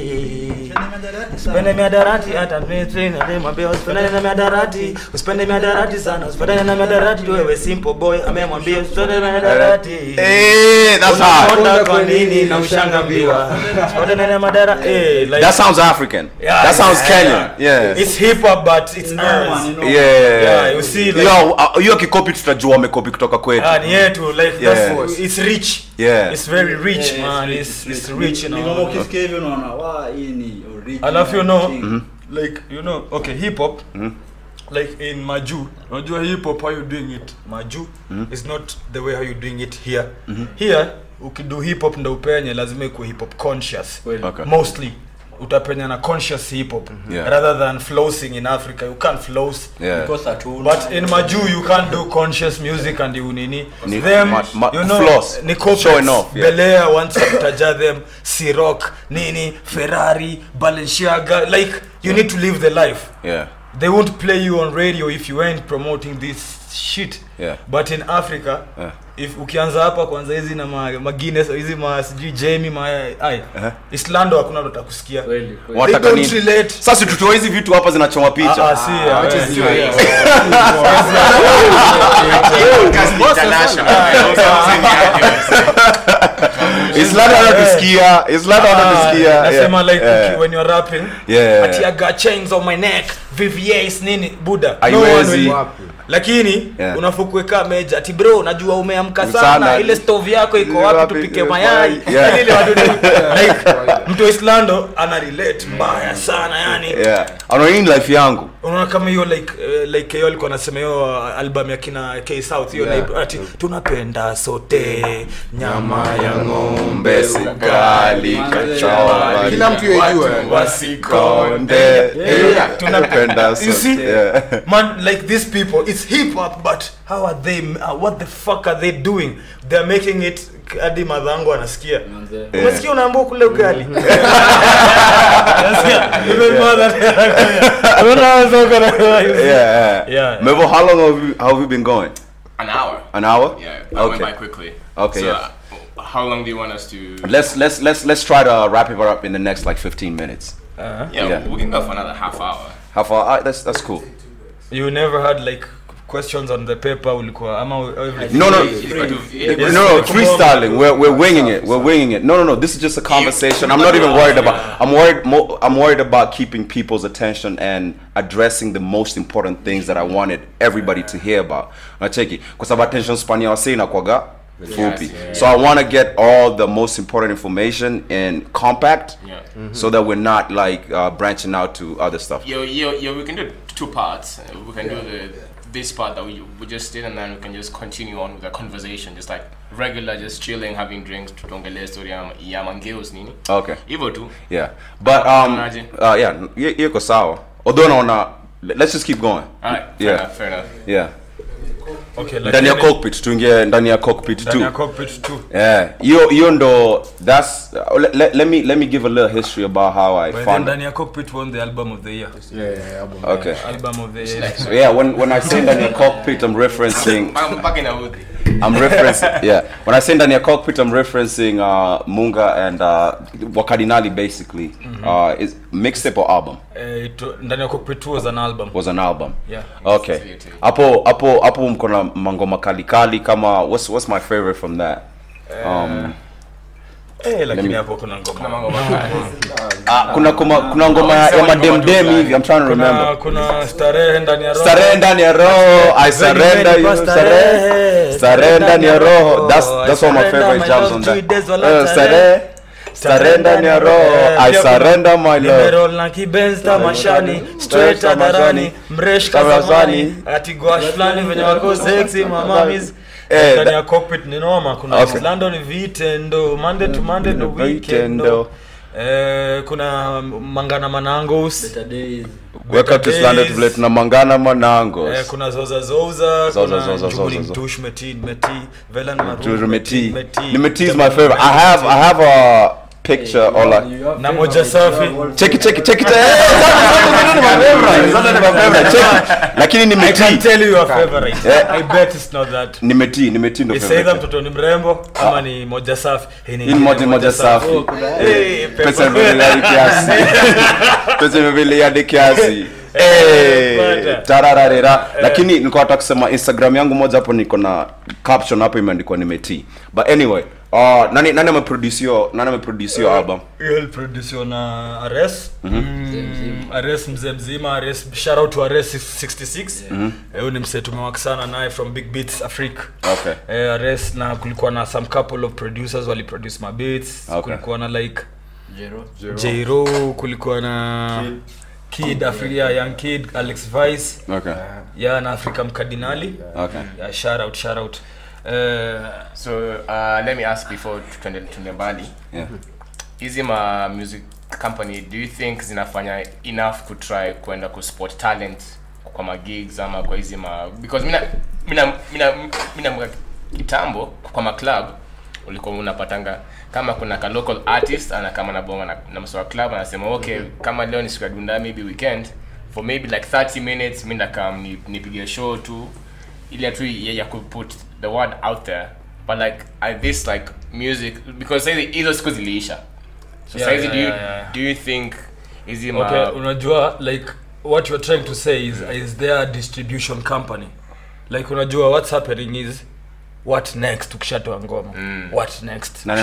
usipende miadarati hata mimi alimwambia usifatane na miadarati usipende miadarati sana usifatane na miadarati wewe simple boy amemwambia usifatane na miadarati Eh, that's hard. unakonda kwa nini na ushanga mbio Usifatane na miadarati eh like That sounds African. Yeah, That sounds yeah, Kenyan. Yeah. it's hip hop but it's Noma, ours ni noma. Yeah. Yeah, you see, like- Yo, uh, hiyo kikopi tutajua wamekopi kutoka kwetu. Ah, ni yetu like Yeah. that's it's rich. Yeah. it's very rich Yeah, man. it's it's, it's, it's rich. Ni ukisikia hivyo unaona wa hii ni original alafu you know thing. like you know okay hip hop like in maju. Unajua hip hop how you doing it? Maju is not the way how you doing it here. Here ukidu hip hop ndo upenye lazima ikuwe hip hop conscious. Well, Okay. mostly utapenya na conscious hip hop Yeah. rather than flossing in africa you can't floss Yeah. Because hatuna. but in maju you can't do conscious music and you nini Ni- them ma- ma- you know floss. ni copies, Showing off, yeah. belea once utaja them siroc nini ferrari balenciaga like you need to live the life Yeah. they won't play you on radio if you ain't promoting this shit Yeah. but in africa Yeah. If ukianza hapa kwanza hizi na ma, ma Guinness, hizi ma sijui jamie ma ai Uh-huh. islando hakuna ndo takusikia sasa si they Wataka don't nini? relate Sasa tutoe hizi vitu hapa zinachoma picha. Islanda wanatusikia. Islanda wanatusikia. nasema like Yeah. when you're rapping Yeah. ati I got chains on my neck nini buda no one will-? Lakini Yeah. unafukueka meja ati bro najua umeamka sana, Sana. ile stove yako iko Wapi, tupike mayai yeah. ile wadudu like mtu wa islando ana relate mbaya sana yani Yeah. Anaona life yangu. unaona kama hiyo like uh, like hiyo alikuwa anasema hiyo uh, album ya kina K South hiyo Yeah. ati tunapenda sote nyama ya Ng'ombe sikali kachawa Kila mtu yajua Wasikonde. Tunapenda sote. Man, like these people, it's hip hop, but how are they? Uh, what the fuck are they doing? They're making it. Hadi madhangu anasikia. Manze. Umesikia unaambua kule ugali. Unasikia? Even mother. Unaona wazoko Yeah, yeah. Yeah. Mevo, how long have you, how have you been going? An hour. An hour? Yeah, that went Okay. by quickly. Okay, So, yeah. uh, how long do you want us to? Let's let's let's let's try to wrap it up in the next like 15 minutes. Yeah, Yeah. we can go for another half hour. How far? Uh, that's that's cool. You never had like questions on the paper ulikuwa ama everything No, no, no, no, freestyling. We're, we're winging it. We're winging it. No, no, no. This is just a conversation. I'm not even worried about. I'm worried. Mo, I'm worried about keeping people's attention and addressing the most important things that I wanted everybody to hear about. Nacheki, kwa sababu attention span ya wasee inakwaga fupi. So I want to get all the most important information in compact, Yeah. so that we're not like uh, branching out to other stuff. Yo, yo, yo, we can do two parts. We can do the this part that we, we just did, and then we can just continue on with the conversation, just like regular, just chilling, having drinks, tutongelee story ya ya mangeos nini. Okay. Hivyo tu. Yeah, but um, Imagine. uh, yeah, y- yeko sawa. Although naona, let's just keep going. Alright, fair Yeah. enough, fair enough. Yeah. Okay ndani ya cockpit tuingie ndani ya cockpit ndani ya cockpit too yeah hiyo hiyo ndo that's uh, let, me let me give a little history about how i By found ndani ya cockpit won the album of the year. Yeah, yeah, album. okay. album of the year. So yeah when when i say ndani ya cockpit i'm referencing Mpaka- mpaka inaudhi. I'm referencing yeah. When i say ndani ya cockpit i'm referencing uh munga and uh wakadinali basically. Mm -hmm. uh is mixtape or album? Eh, it- ndani ya cockpit was an album. Was an album. Yeah. Okay. Hapo hapo hapo mko na mangoma kali kali kama what's what's my favorite from that? Um eh lakini hapo kuna ngoma. Kuna mambo. Ah, kuna ngoma ya mademdem hivi i'm trying to remember. kuna starehe ndani ya roho. Starehe ndani ya roho. I surrender you. starehe starehe ndani ya roho. that's that's one of my favorite jams on that. Eh, starehe starehe ndani roho. i surrender my love. Nimerol na kibenz tamashani straight hadharani mresh kazamani ati gwash fulani venye wako sexy mamamis Eh, ndani that- ya cockpit ni noma kuna Okay. London vitendo Monday to Monday no Weekendo. weekendo eh kuna mangana manangos Better days. weka kislanda Days. vile tunamangana manango Eh, kuna zoza zoza Zoza, kuna zoza, Juguni zoza, zoza. Mtush, meti meti velan maroon Tumeti. meti Nimeti is my favorite. I have I have a picture or like Na moja safi. have all check it check it check it. Eh, ni my favorite. Zote ni my favorite. Check it. Lakini I can tell you your favorite Yeah. I bet it's not that either favorite. mtoto ni mrembo ama ni moja safi ni moja moja safi. Eh, Pesa kiasi. Pesa kiasi. Eh, tarararera lakini nilikuwa nataka kusema instagram yangu moja hapo niko na caption hapo imeandikwa nimetii but anyway uh, nani nani ameproduce hiyo nani ameproduce hiyo album? Hiyo iliproduciwa na ares. Mm, ares mzee mzima ares shout out to ares 66 Eh, huyu ni msee tumewaka sana naye from big beats africa. Okay. Eh, ares na kulikuwa na some couple of producers waliproduce my beats. Okay. kulikuwa na like Jero. Jero kulikuwa na kid afrika young kid alex vice. Okay. Yeah, na Africa Mkadinali. okay. Yeah, shout out shout out eh, So uh, let me ask before tuende tuende mbali. yeah hizi ma music company do you think zinafanya enough kutry kwenda kusport talent kwa ma gigs ama kwa hizi ma because mina mina mina mina mga kitambo kwa ma club ulikuwa unapatanga kama kuna ka local artist ana kama na bonga na, na msoa club anasema okay mm -hmm. kama leo ni siku ya dunda maybe weekend for maybe like 30 minutes mimi ndakam ni, nipige show tu ili atu ya, ya kuput the word out there but like I this like music because saizi hizo siku ziliisha so Yeah, saizi yeah, do you yeah, yeah. do you think is ma okay unajua like what you're trying to say is is there a distribution company like unajua what's happening is what next ukishatoa ngoma? What next? Nani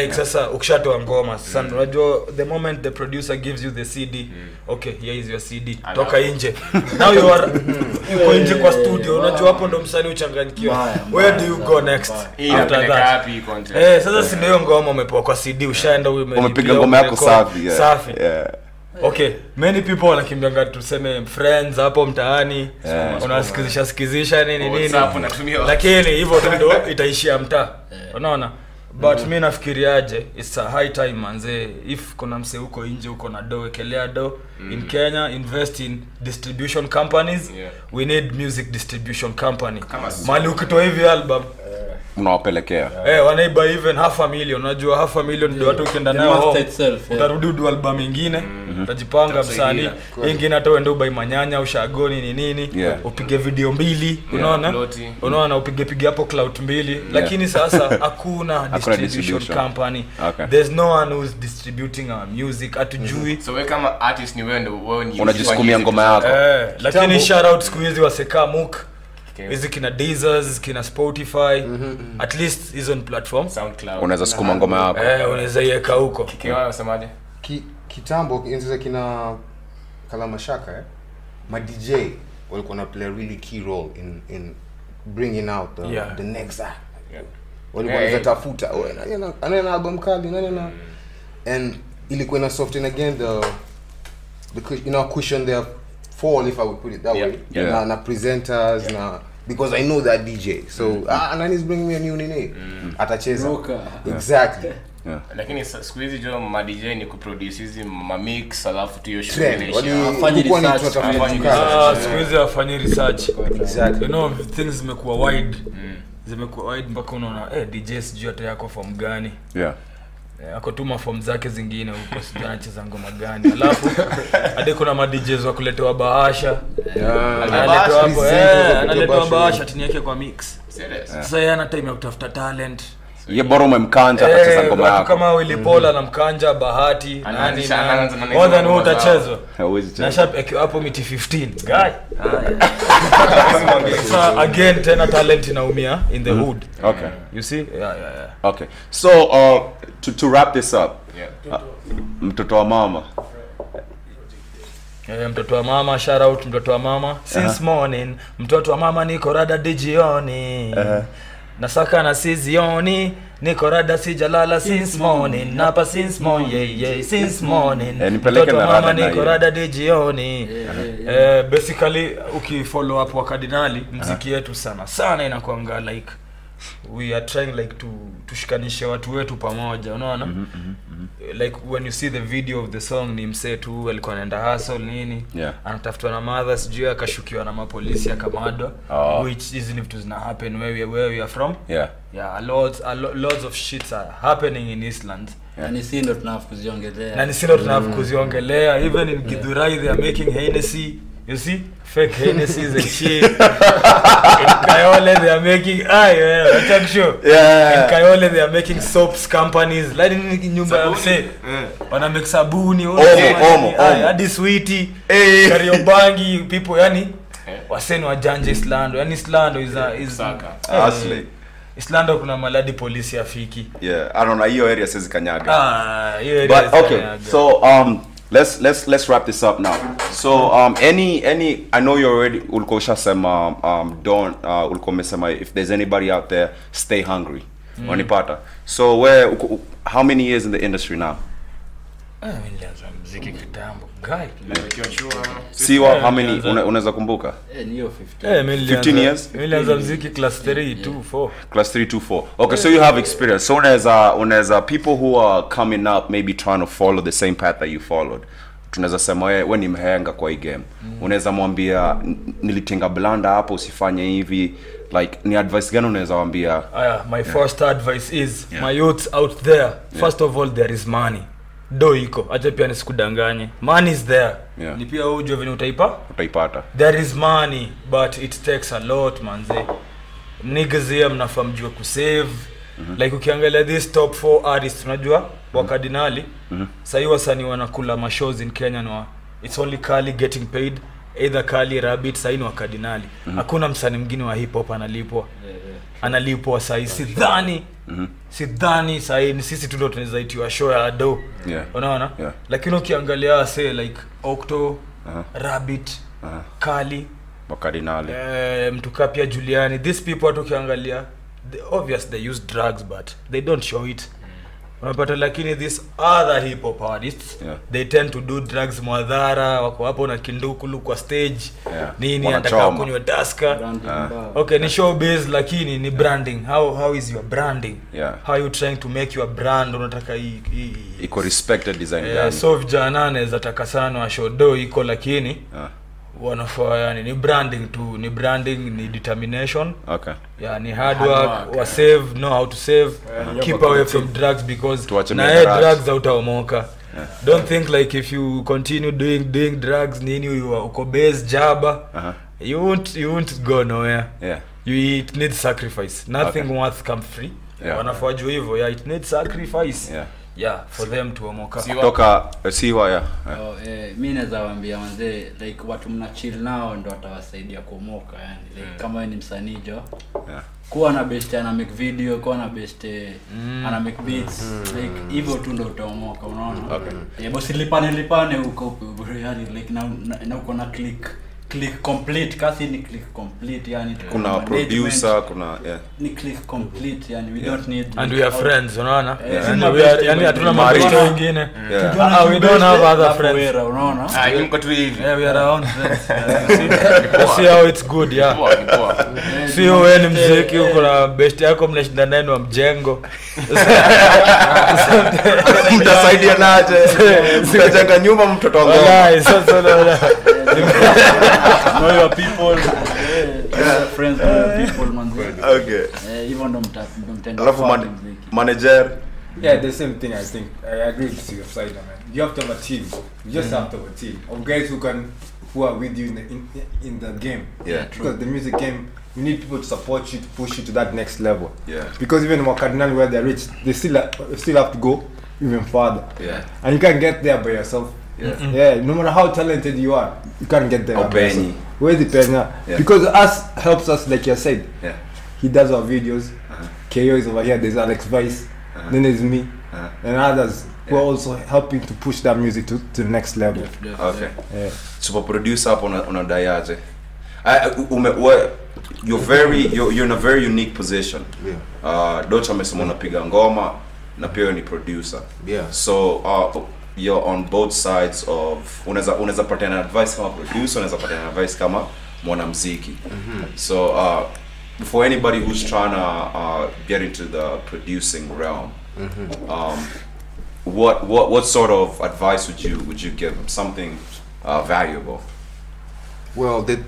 like sasa ukishatoa ngoma sasa unajua the moment the producer gives you the cd okay here is your cd toka nje. Now you are uko nje kwa studio. Unajua hapo ndo msanii uchanganyikiwa where do you go next? After that. Eh, sasa si ndio hiyo ngoma umepoa kwa cd ushaenda ume- umepiga ngoma yako safi safi. Yeah okay many people wanakimbianga tuseme friends hapo mtaani. Yeah. unasikizisha sikizisha nini nini? WhatsApp unatumia lakini hivyo tu ndo itaishia mtaa. Unaona? But mi nafikiriaje its a high time manze if kuna mse huko nje huko na do wekelea do in kenya invest in distribution companies. Yeah. we need music distribution company. Mali ukitoa hivi album unawapelekea. Hey, wanaiba even half a million. Unajua half a million ndio hata ukienda nayo yeah. utarudi udu album ingine utajipanga msanii. Ingine hata uende ubai manyanya ushagoni ni nini Yeah. upige video mbili unaona? Unaona upige pige hapo cloud mbili. Lakini sasa hakuna distribution company. Okay. there's no one who's distributing our music. Hatujui. So we kama artist ni wewe ndio wewe ni unajisukumia ngoma yako. Eh, lakini shout out siku hizi Okay. Hizi kina Deezers, kina spotify. At least hizo ni platform soundcloud. Unaweza sukuma ngoma yako. eh, unaweza iweka huko. Kikiwa unasemaje Ki, kitambo enzi kina kalamashaka eh? ma dj walikuwa na play a really key role in in bringing out the, Yeah. the next act. Yeah. walikuwa hey. tafuta "Oh, ana- ana album kali nani ana. And ilikuwa ina soften again the the you know cushion their fall if i would put it that Yeah. way. Yeah. na, na presenters na because i know that dj so ah is bringing me a new nini. Atacheza. Roka. exactly. Lakini sa- siku hizi jo madj ni kuproduce hizi mamix alafu tuyo tukala. Ah, hizi afanyi research. Exactly. You know things zimekuwa wide. Zimekuwa wide mpaka unaona eh, dj sijui hata yako fom gani. Yeah Eh, ako tu mafom zake zingine huko sijui anacheza ngoma gani. Alafu hadi kuna madjs wa kuletewa bahasha. Analetewa eh, bahasha. bahasha tini yake kwa mix. Serious? sasa yeye ana time ya kutafuta talent ye bora mkanja akacheza Eh, ngoma yako. kama Willy Paul anamkanja bahati nani na more than wewe utachezwa. Hauwezi cheza. nashapekiwa hapo miti 15 guy. So again tena talent inaumia in the hood. Okay. You see? Yeah, yeah, yeah. okay. So uh, to, to wrap this up Yeah. mtoto wa mama. Eh, mtoto wa mama shout out mtoto wa mama. Since morning mtoto wa mama niko rada dijioni nasaka na sizioni niko rada sijalala since morning napa since morning yeah, yeah, since morning. Eh, mtoto mama rada na niko hiyo. rada dijioni eh, basically ukifollow up wa kardinali mziki yetu sana sana inakwanga like we are trying like to tushikanishe watu wetu pamoja unaona like when you see the video of the song ni msee tu alikuwa anaenda hustle nini Yeah. anatafutwa na madha sijui akashukiwa na mapolisi akamadwa Oh. which hizi ni vitu zina happen where we, where we are from. Yeah. Yeah a lot, a lo, lots of shits are happening in Iceland kuziongelea na nisindo tunavyo kuziongelea even in githurai they are making hennessy you see? Fake hennessy's and shit. In kayole they are making Ah, yeah, acha sure. Yeah. in kayole they are making soaps companies. Like in nyumba ya msee. Wana make sabuni Omo, omo, ay, omo. hadi sweetie. Hey. kariobangi people yani waseni wa janja islando. Yani islando is a, is Saka. eh, Asli. islando kuna maladi polisi afiki yeah i don't know hiyo area siwezi kanyaga. Ah hiyo area but okay so um let's let's let's wrap this up now. So um any any i know you already ulikuwa ushasema um don't uh if there's anybody out there stay hungry. Wanipata so where how many years in the industry now mziki kitambo. How many? Unaweza kumbuka? Ni hiyo 15 mimi 15 nilianza- years? mimi nilianza mziki class 3 2 4 class 3 to 4 okay so you have experience. So unaweza unaweza people who are coming up maybe trying to follow the same path that you followed. Tunaweza sema we, we ni mhenga kwa hii game. Mm. unaweza mwambia "N- nilitinga blanda hapo usifanye hivi. Like ni advice gani unaweza wambia uh, my first advice is yeah. my youths out there. Yeah. first of all there is money do iko. Acha pia nisikudanganye. Money is there. Yeah. ni pia ujue venye utaipa? Utaipata. There is money but it takes a lot manze. Niggas here mnafaa mjue kusave like ukiangalia this top 4 artists unajua wa kardinali sahii wasanii wanakula mashows in kenya na it's only kali getting paid either kali rabbit sahii ni wa kardinali hakuna msanii mwingine wa hip hop analipwa. Analipwa sahii sidhani sidhani sahii ni sisi tulio ndo tunaweza itiwa show ya do Yeah. unaona? Yeah. lakini ukiangalia se like octo rabit rabbit Aha. kali wakardinali. eh, pia juliani. These people hata ukiangalia the obvious they use drugs but they don't show it unapata lakini this other hip hop artists Yeah. they tend to do drugs mwadhara wako hapo na kindukulu kwa stage Yeah. nini anataka kunywa daska Branding okay yeah. ni showbiz lakini ni branding. How how is your branding? Yeah. how you trying to make your brand unataka hii iko respected design yeah, gani? so vijana anaweza taka sana washodo iko lakini Ah, wanafaa yani ni branding tu ni branding ni determination. Okay. Yeah, ni hard Hard work, wa save know how to save keep away from drugs because na yeye drugs. hautaomoka. Don't think like if you continue doing doing drugs nini you are- uko base jaba. Aha. you won't you won't go nowhere. Yeah. You it needs sacrifice. Nothing Okay. worth come free. Yeah. wanafaa juu hivyo yeah it needs sacrifice. Yeah. Yeah for them to omoka Siwa. toka uh, siwa yeah. yeah. Oh, eh, mi naweza waambia wazee like watu mna chill nao ndo watawasaidia kuomoka yani like, mm. kama ni msanii jo Yeah. kuwa na best ana make video kuwa na best ana make beats mm. like hivyo tu ndo utaomoka unaona Okay. yeah, bosi lipane lipane huko yani like na, na, na uko na click click complete kasi ni click complete yani yeah. kuna management, producer kuna yeah. ni click complete yani we yeah. don't need and we are friends unaona Yeah. and Yeah. we are yani hatuna marafiki wengine Ah, we don't have other friends unaona Ah, you got tu hivi yeah we are our own friends yeah. see how it's good yeah see how wewe ni mziki uko na best yako mnashinda naye wa mjengo mtasaidia naje mtajenga nyumba mtoto wangu sasa Wallahi, sasa. know your people yeah, friends know your people manze okay hivyo ndo mta- ndo mtaenda alafu kufuata man, muziki. manager Yeah, the same thing. I think I agree with you, Saida, man. You have to have a team. You just mm. have to have a team of guys who can, who are with you in the in, in the game. Yeah, Because the music game, you need people to support you to push you to that next level. Yeah. Because even in Cardinal where they're rich, they still still have to go even further. Yeah. And you can't get there by yourself. Yeah. Yeah. No matter how talented you are, you can't get there. by Openyi. yourself. Where's the penya? Yeah. Because us helps us, like you said. yeah He does our videos. KO is over here. There's Alex Vice. Then there's me and others who are also helping to push that music to, to the next level. okay Yeah. super producer hapo una- unadaiaje I- I- ume, we, you're very you're, you're in a very unique position Yeah. uh, Docha amesema unapiga ngoma na pia wewe ni producer Yeah. so uh, you're on both sides of unaweza unaweza patiana advice kama producer unaweza patiana advice kama mwanamuziki. So uh, for anybody who's trying to uh, get into the producing realm um, what what what sort of advice would you would you give them? Something uh, valuable? Well, the,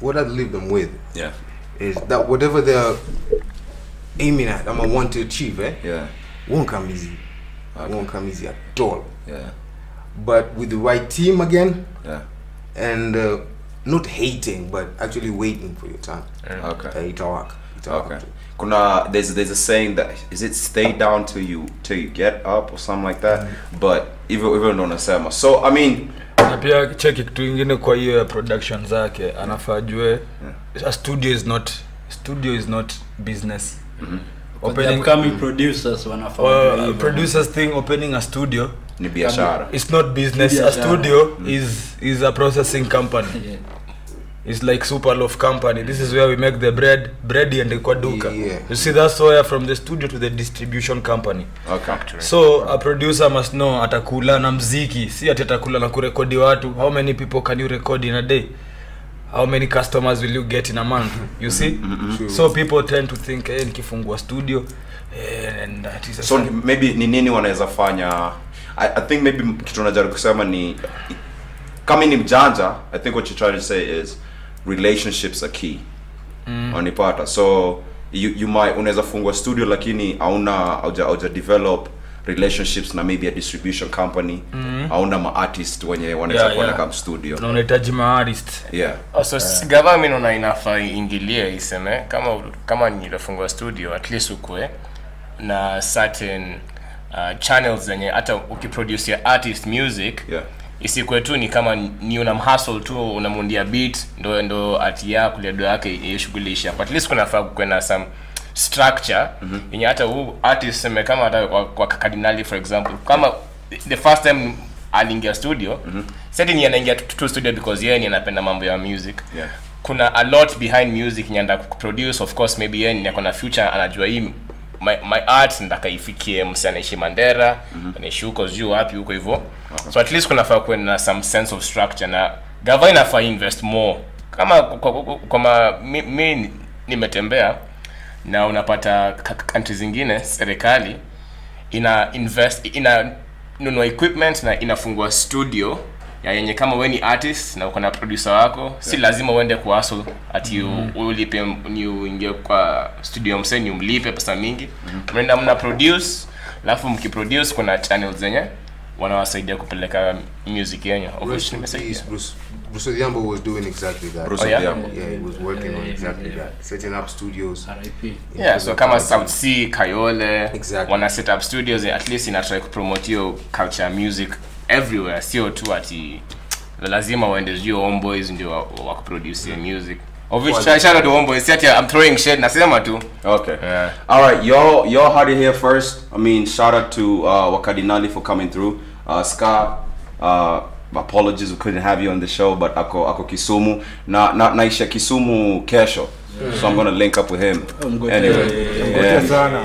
what I'd leave them with yeah. is that whatever they're aiming at, I'm gonna want to achieve, eh? yeah. Won't come easy. Won't come easy at all. yeah But with the right team again, yeah and uh, not hating, but actually waiting for your time. Yeah. okay Uh, itawaka. Itawaka. Okay. Kuna there's there's a saying that is it stay down till you till you get up or something like that. Mm-hmm. But even even ndo nasema. So I mean na pia cheki kitu ingine kwa hiyo ya production zake anafaa jue a studio is not studio is not business The opening upcoming producers wanafaa well, producers thing opening a studio ni biashara. it's not business a Biashara. studio is is a processing company Yeah. It's like super loaf company. This is where we make the bread, bread and kwa duka. Yeah. You see that's where from the studio to the distribution company. Okay. So a producer must know atakula na mziki, si ati atakula na kurekodi watu. How many people can you record in a day? How many customers will you get in a month? You see? mm -hmm. So people tend to think eh, nikifungua studio eh, and that is a So maybe ni nini wanaweza fanya I, I think maybe kitu najaribu kusema ni kama ni mjanja I think what you're trying to say is relationships are key. mm. unipata So you, you might unaweza fungua studio lakini hauna auja, develop relationships na maybe a distribution company hauna ma artist wenye wanaweza Yeah, kuona yeah. kama studio. Na unahitaji maartist. yeah. Oh, so gava mi naona inafaa ingilie iseme kama kama nilofungua studio at least ukwe na certain uh, channels zenye hata ukiproduce ya artist music yeah. isikwe tu ni kama ni una unamhustle tu unamundia beat ndo ndo ati ya kuledo yake ishughulisha at least kunafaa kuwe na some structure yenye hata huu artist seme kama hata kwa, kwa kardinali for example kama the first time aliingia studio mm-hmm. seti ni anaingia tu tu studio because yeye ni anapenda mambo ya music Yeah. kuna a lot behind music nyanda kuproduce of course maybe yeye ni ako na future anajua hii my, my art ndaka ifikie msi anaishi mandera mm-hmm. anaishi huko juu wapi huko hivyo so at least kunafaa kuwe na some sense of structure na gava inafaa invest more kama kwa, kwa, kwa kwa ma, mi, mi nimetembea na unapata kantri country zingine serikali ina invest ina nunua equipment na inafungua studio ya yenye kama we ni artist na uko na producer wako yeah. si lazima uende kuaso ati mm ulipe ni uingie kwa studio mseni umlipe pesa mingi. Mnaenda mna produce alafu mkiproduce kuna channels zenye wanawasaidia kupeleka music yenyu Bruce, nimesaidia Bruce, Bruce Odhiambo was doing exactly that. Bruce Oh, yeah? Odhiambo. Yeah, he was working on exactly yeah. that, setting up studios. RIP. yeah so kama south sea kayole Exactly. wana set up studios at least inatry kupromote hiyo culture music everywhere sio tu ati lazima waende sijui homeboys ndio wa- wakuproduce hiyo music of which shout out to homeboys ati i'm throwing shade nasema tu Okay. Yeah. All right, y'all. Y'all heard it here first. I mean, shout out to uh, Wakadinali for coming through. Uh, Ska, uh, apologies we couldn't have you on the show, but ako ako Kisumu. Na na naisha Kisumu kesho. So I'm gonna link up with him. Mgotea. Anyway, Ngoja yeah. sana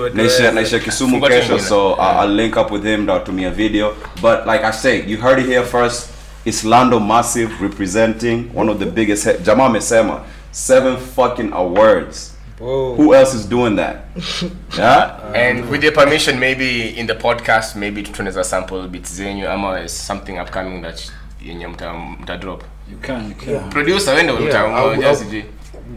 what Naisha naisha Kisumu kesho. So uh, I'll link up with him to me a video. But like I say, you heard it here first. It's Lando Massive representing one of the biggest. He- Jamaa Mesema, seven fucking awards. Whoa. Who else is doing that? Yeah. and with your permission maybe in the podcast maybe tunaweza sample bits zenyu ama is something upcoming that yenye mta, mta drop You can, you can. producer wende Yeah, uta I'll- umoja I'll- sijui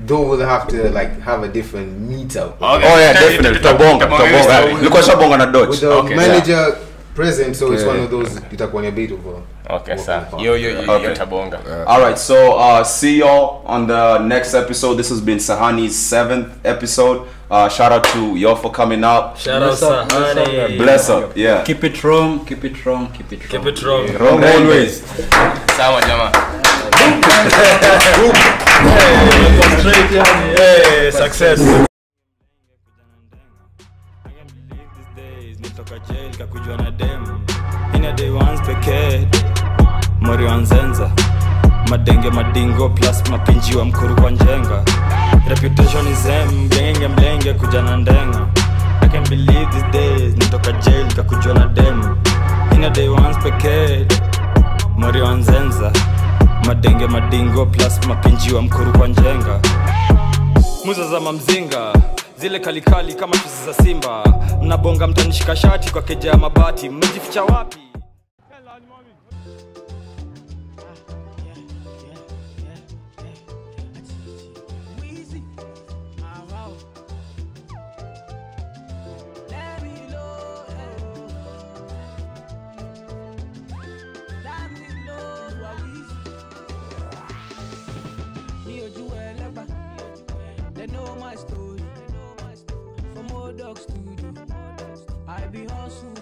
Though we'll have to like have a different meetup Okay. Oh yeah, definitely. tuta- Tabonga, tutabonga tabonga. hiyo story. Look shabonga na with the Okay, manager present, so it's one of those itakuwa ni a bit of a okay walk sawa in the park. yo yo yo Okay. yo tabonga All right, so uh, see y'all on the next episode. This has been Sahani's seventh episode. Uh, shout out to y'all for coming out. Shout out Bless up, bless up, Sahani. Bless up, yeah. Keep it wrong, keep it wrong, keep it wrong. Keep it wrong. wrong always sawa jamaa Straight yani. Hey, success. Nitoka jail kakujua na dem. Ina day ones pekee mori wa nzenza. Madenge madingo plus mapinji wa mkuru kwa njenga. Reputation is em mlenge mlenge kuja na ndenga. I can't believe these days nitoka jail kakujua na dem. Ina day ones pekee mori wa nzenza. Madenge madingo plus mapinji wa mkuru kwa njenga. Muzazama mzinga zile kalikali kama chuzi za simba. Mnabonga mtanishika shati kwa keja ya mabati. Mmejificha wapi be hustle.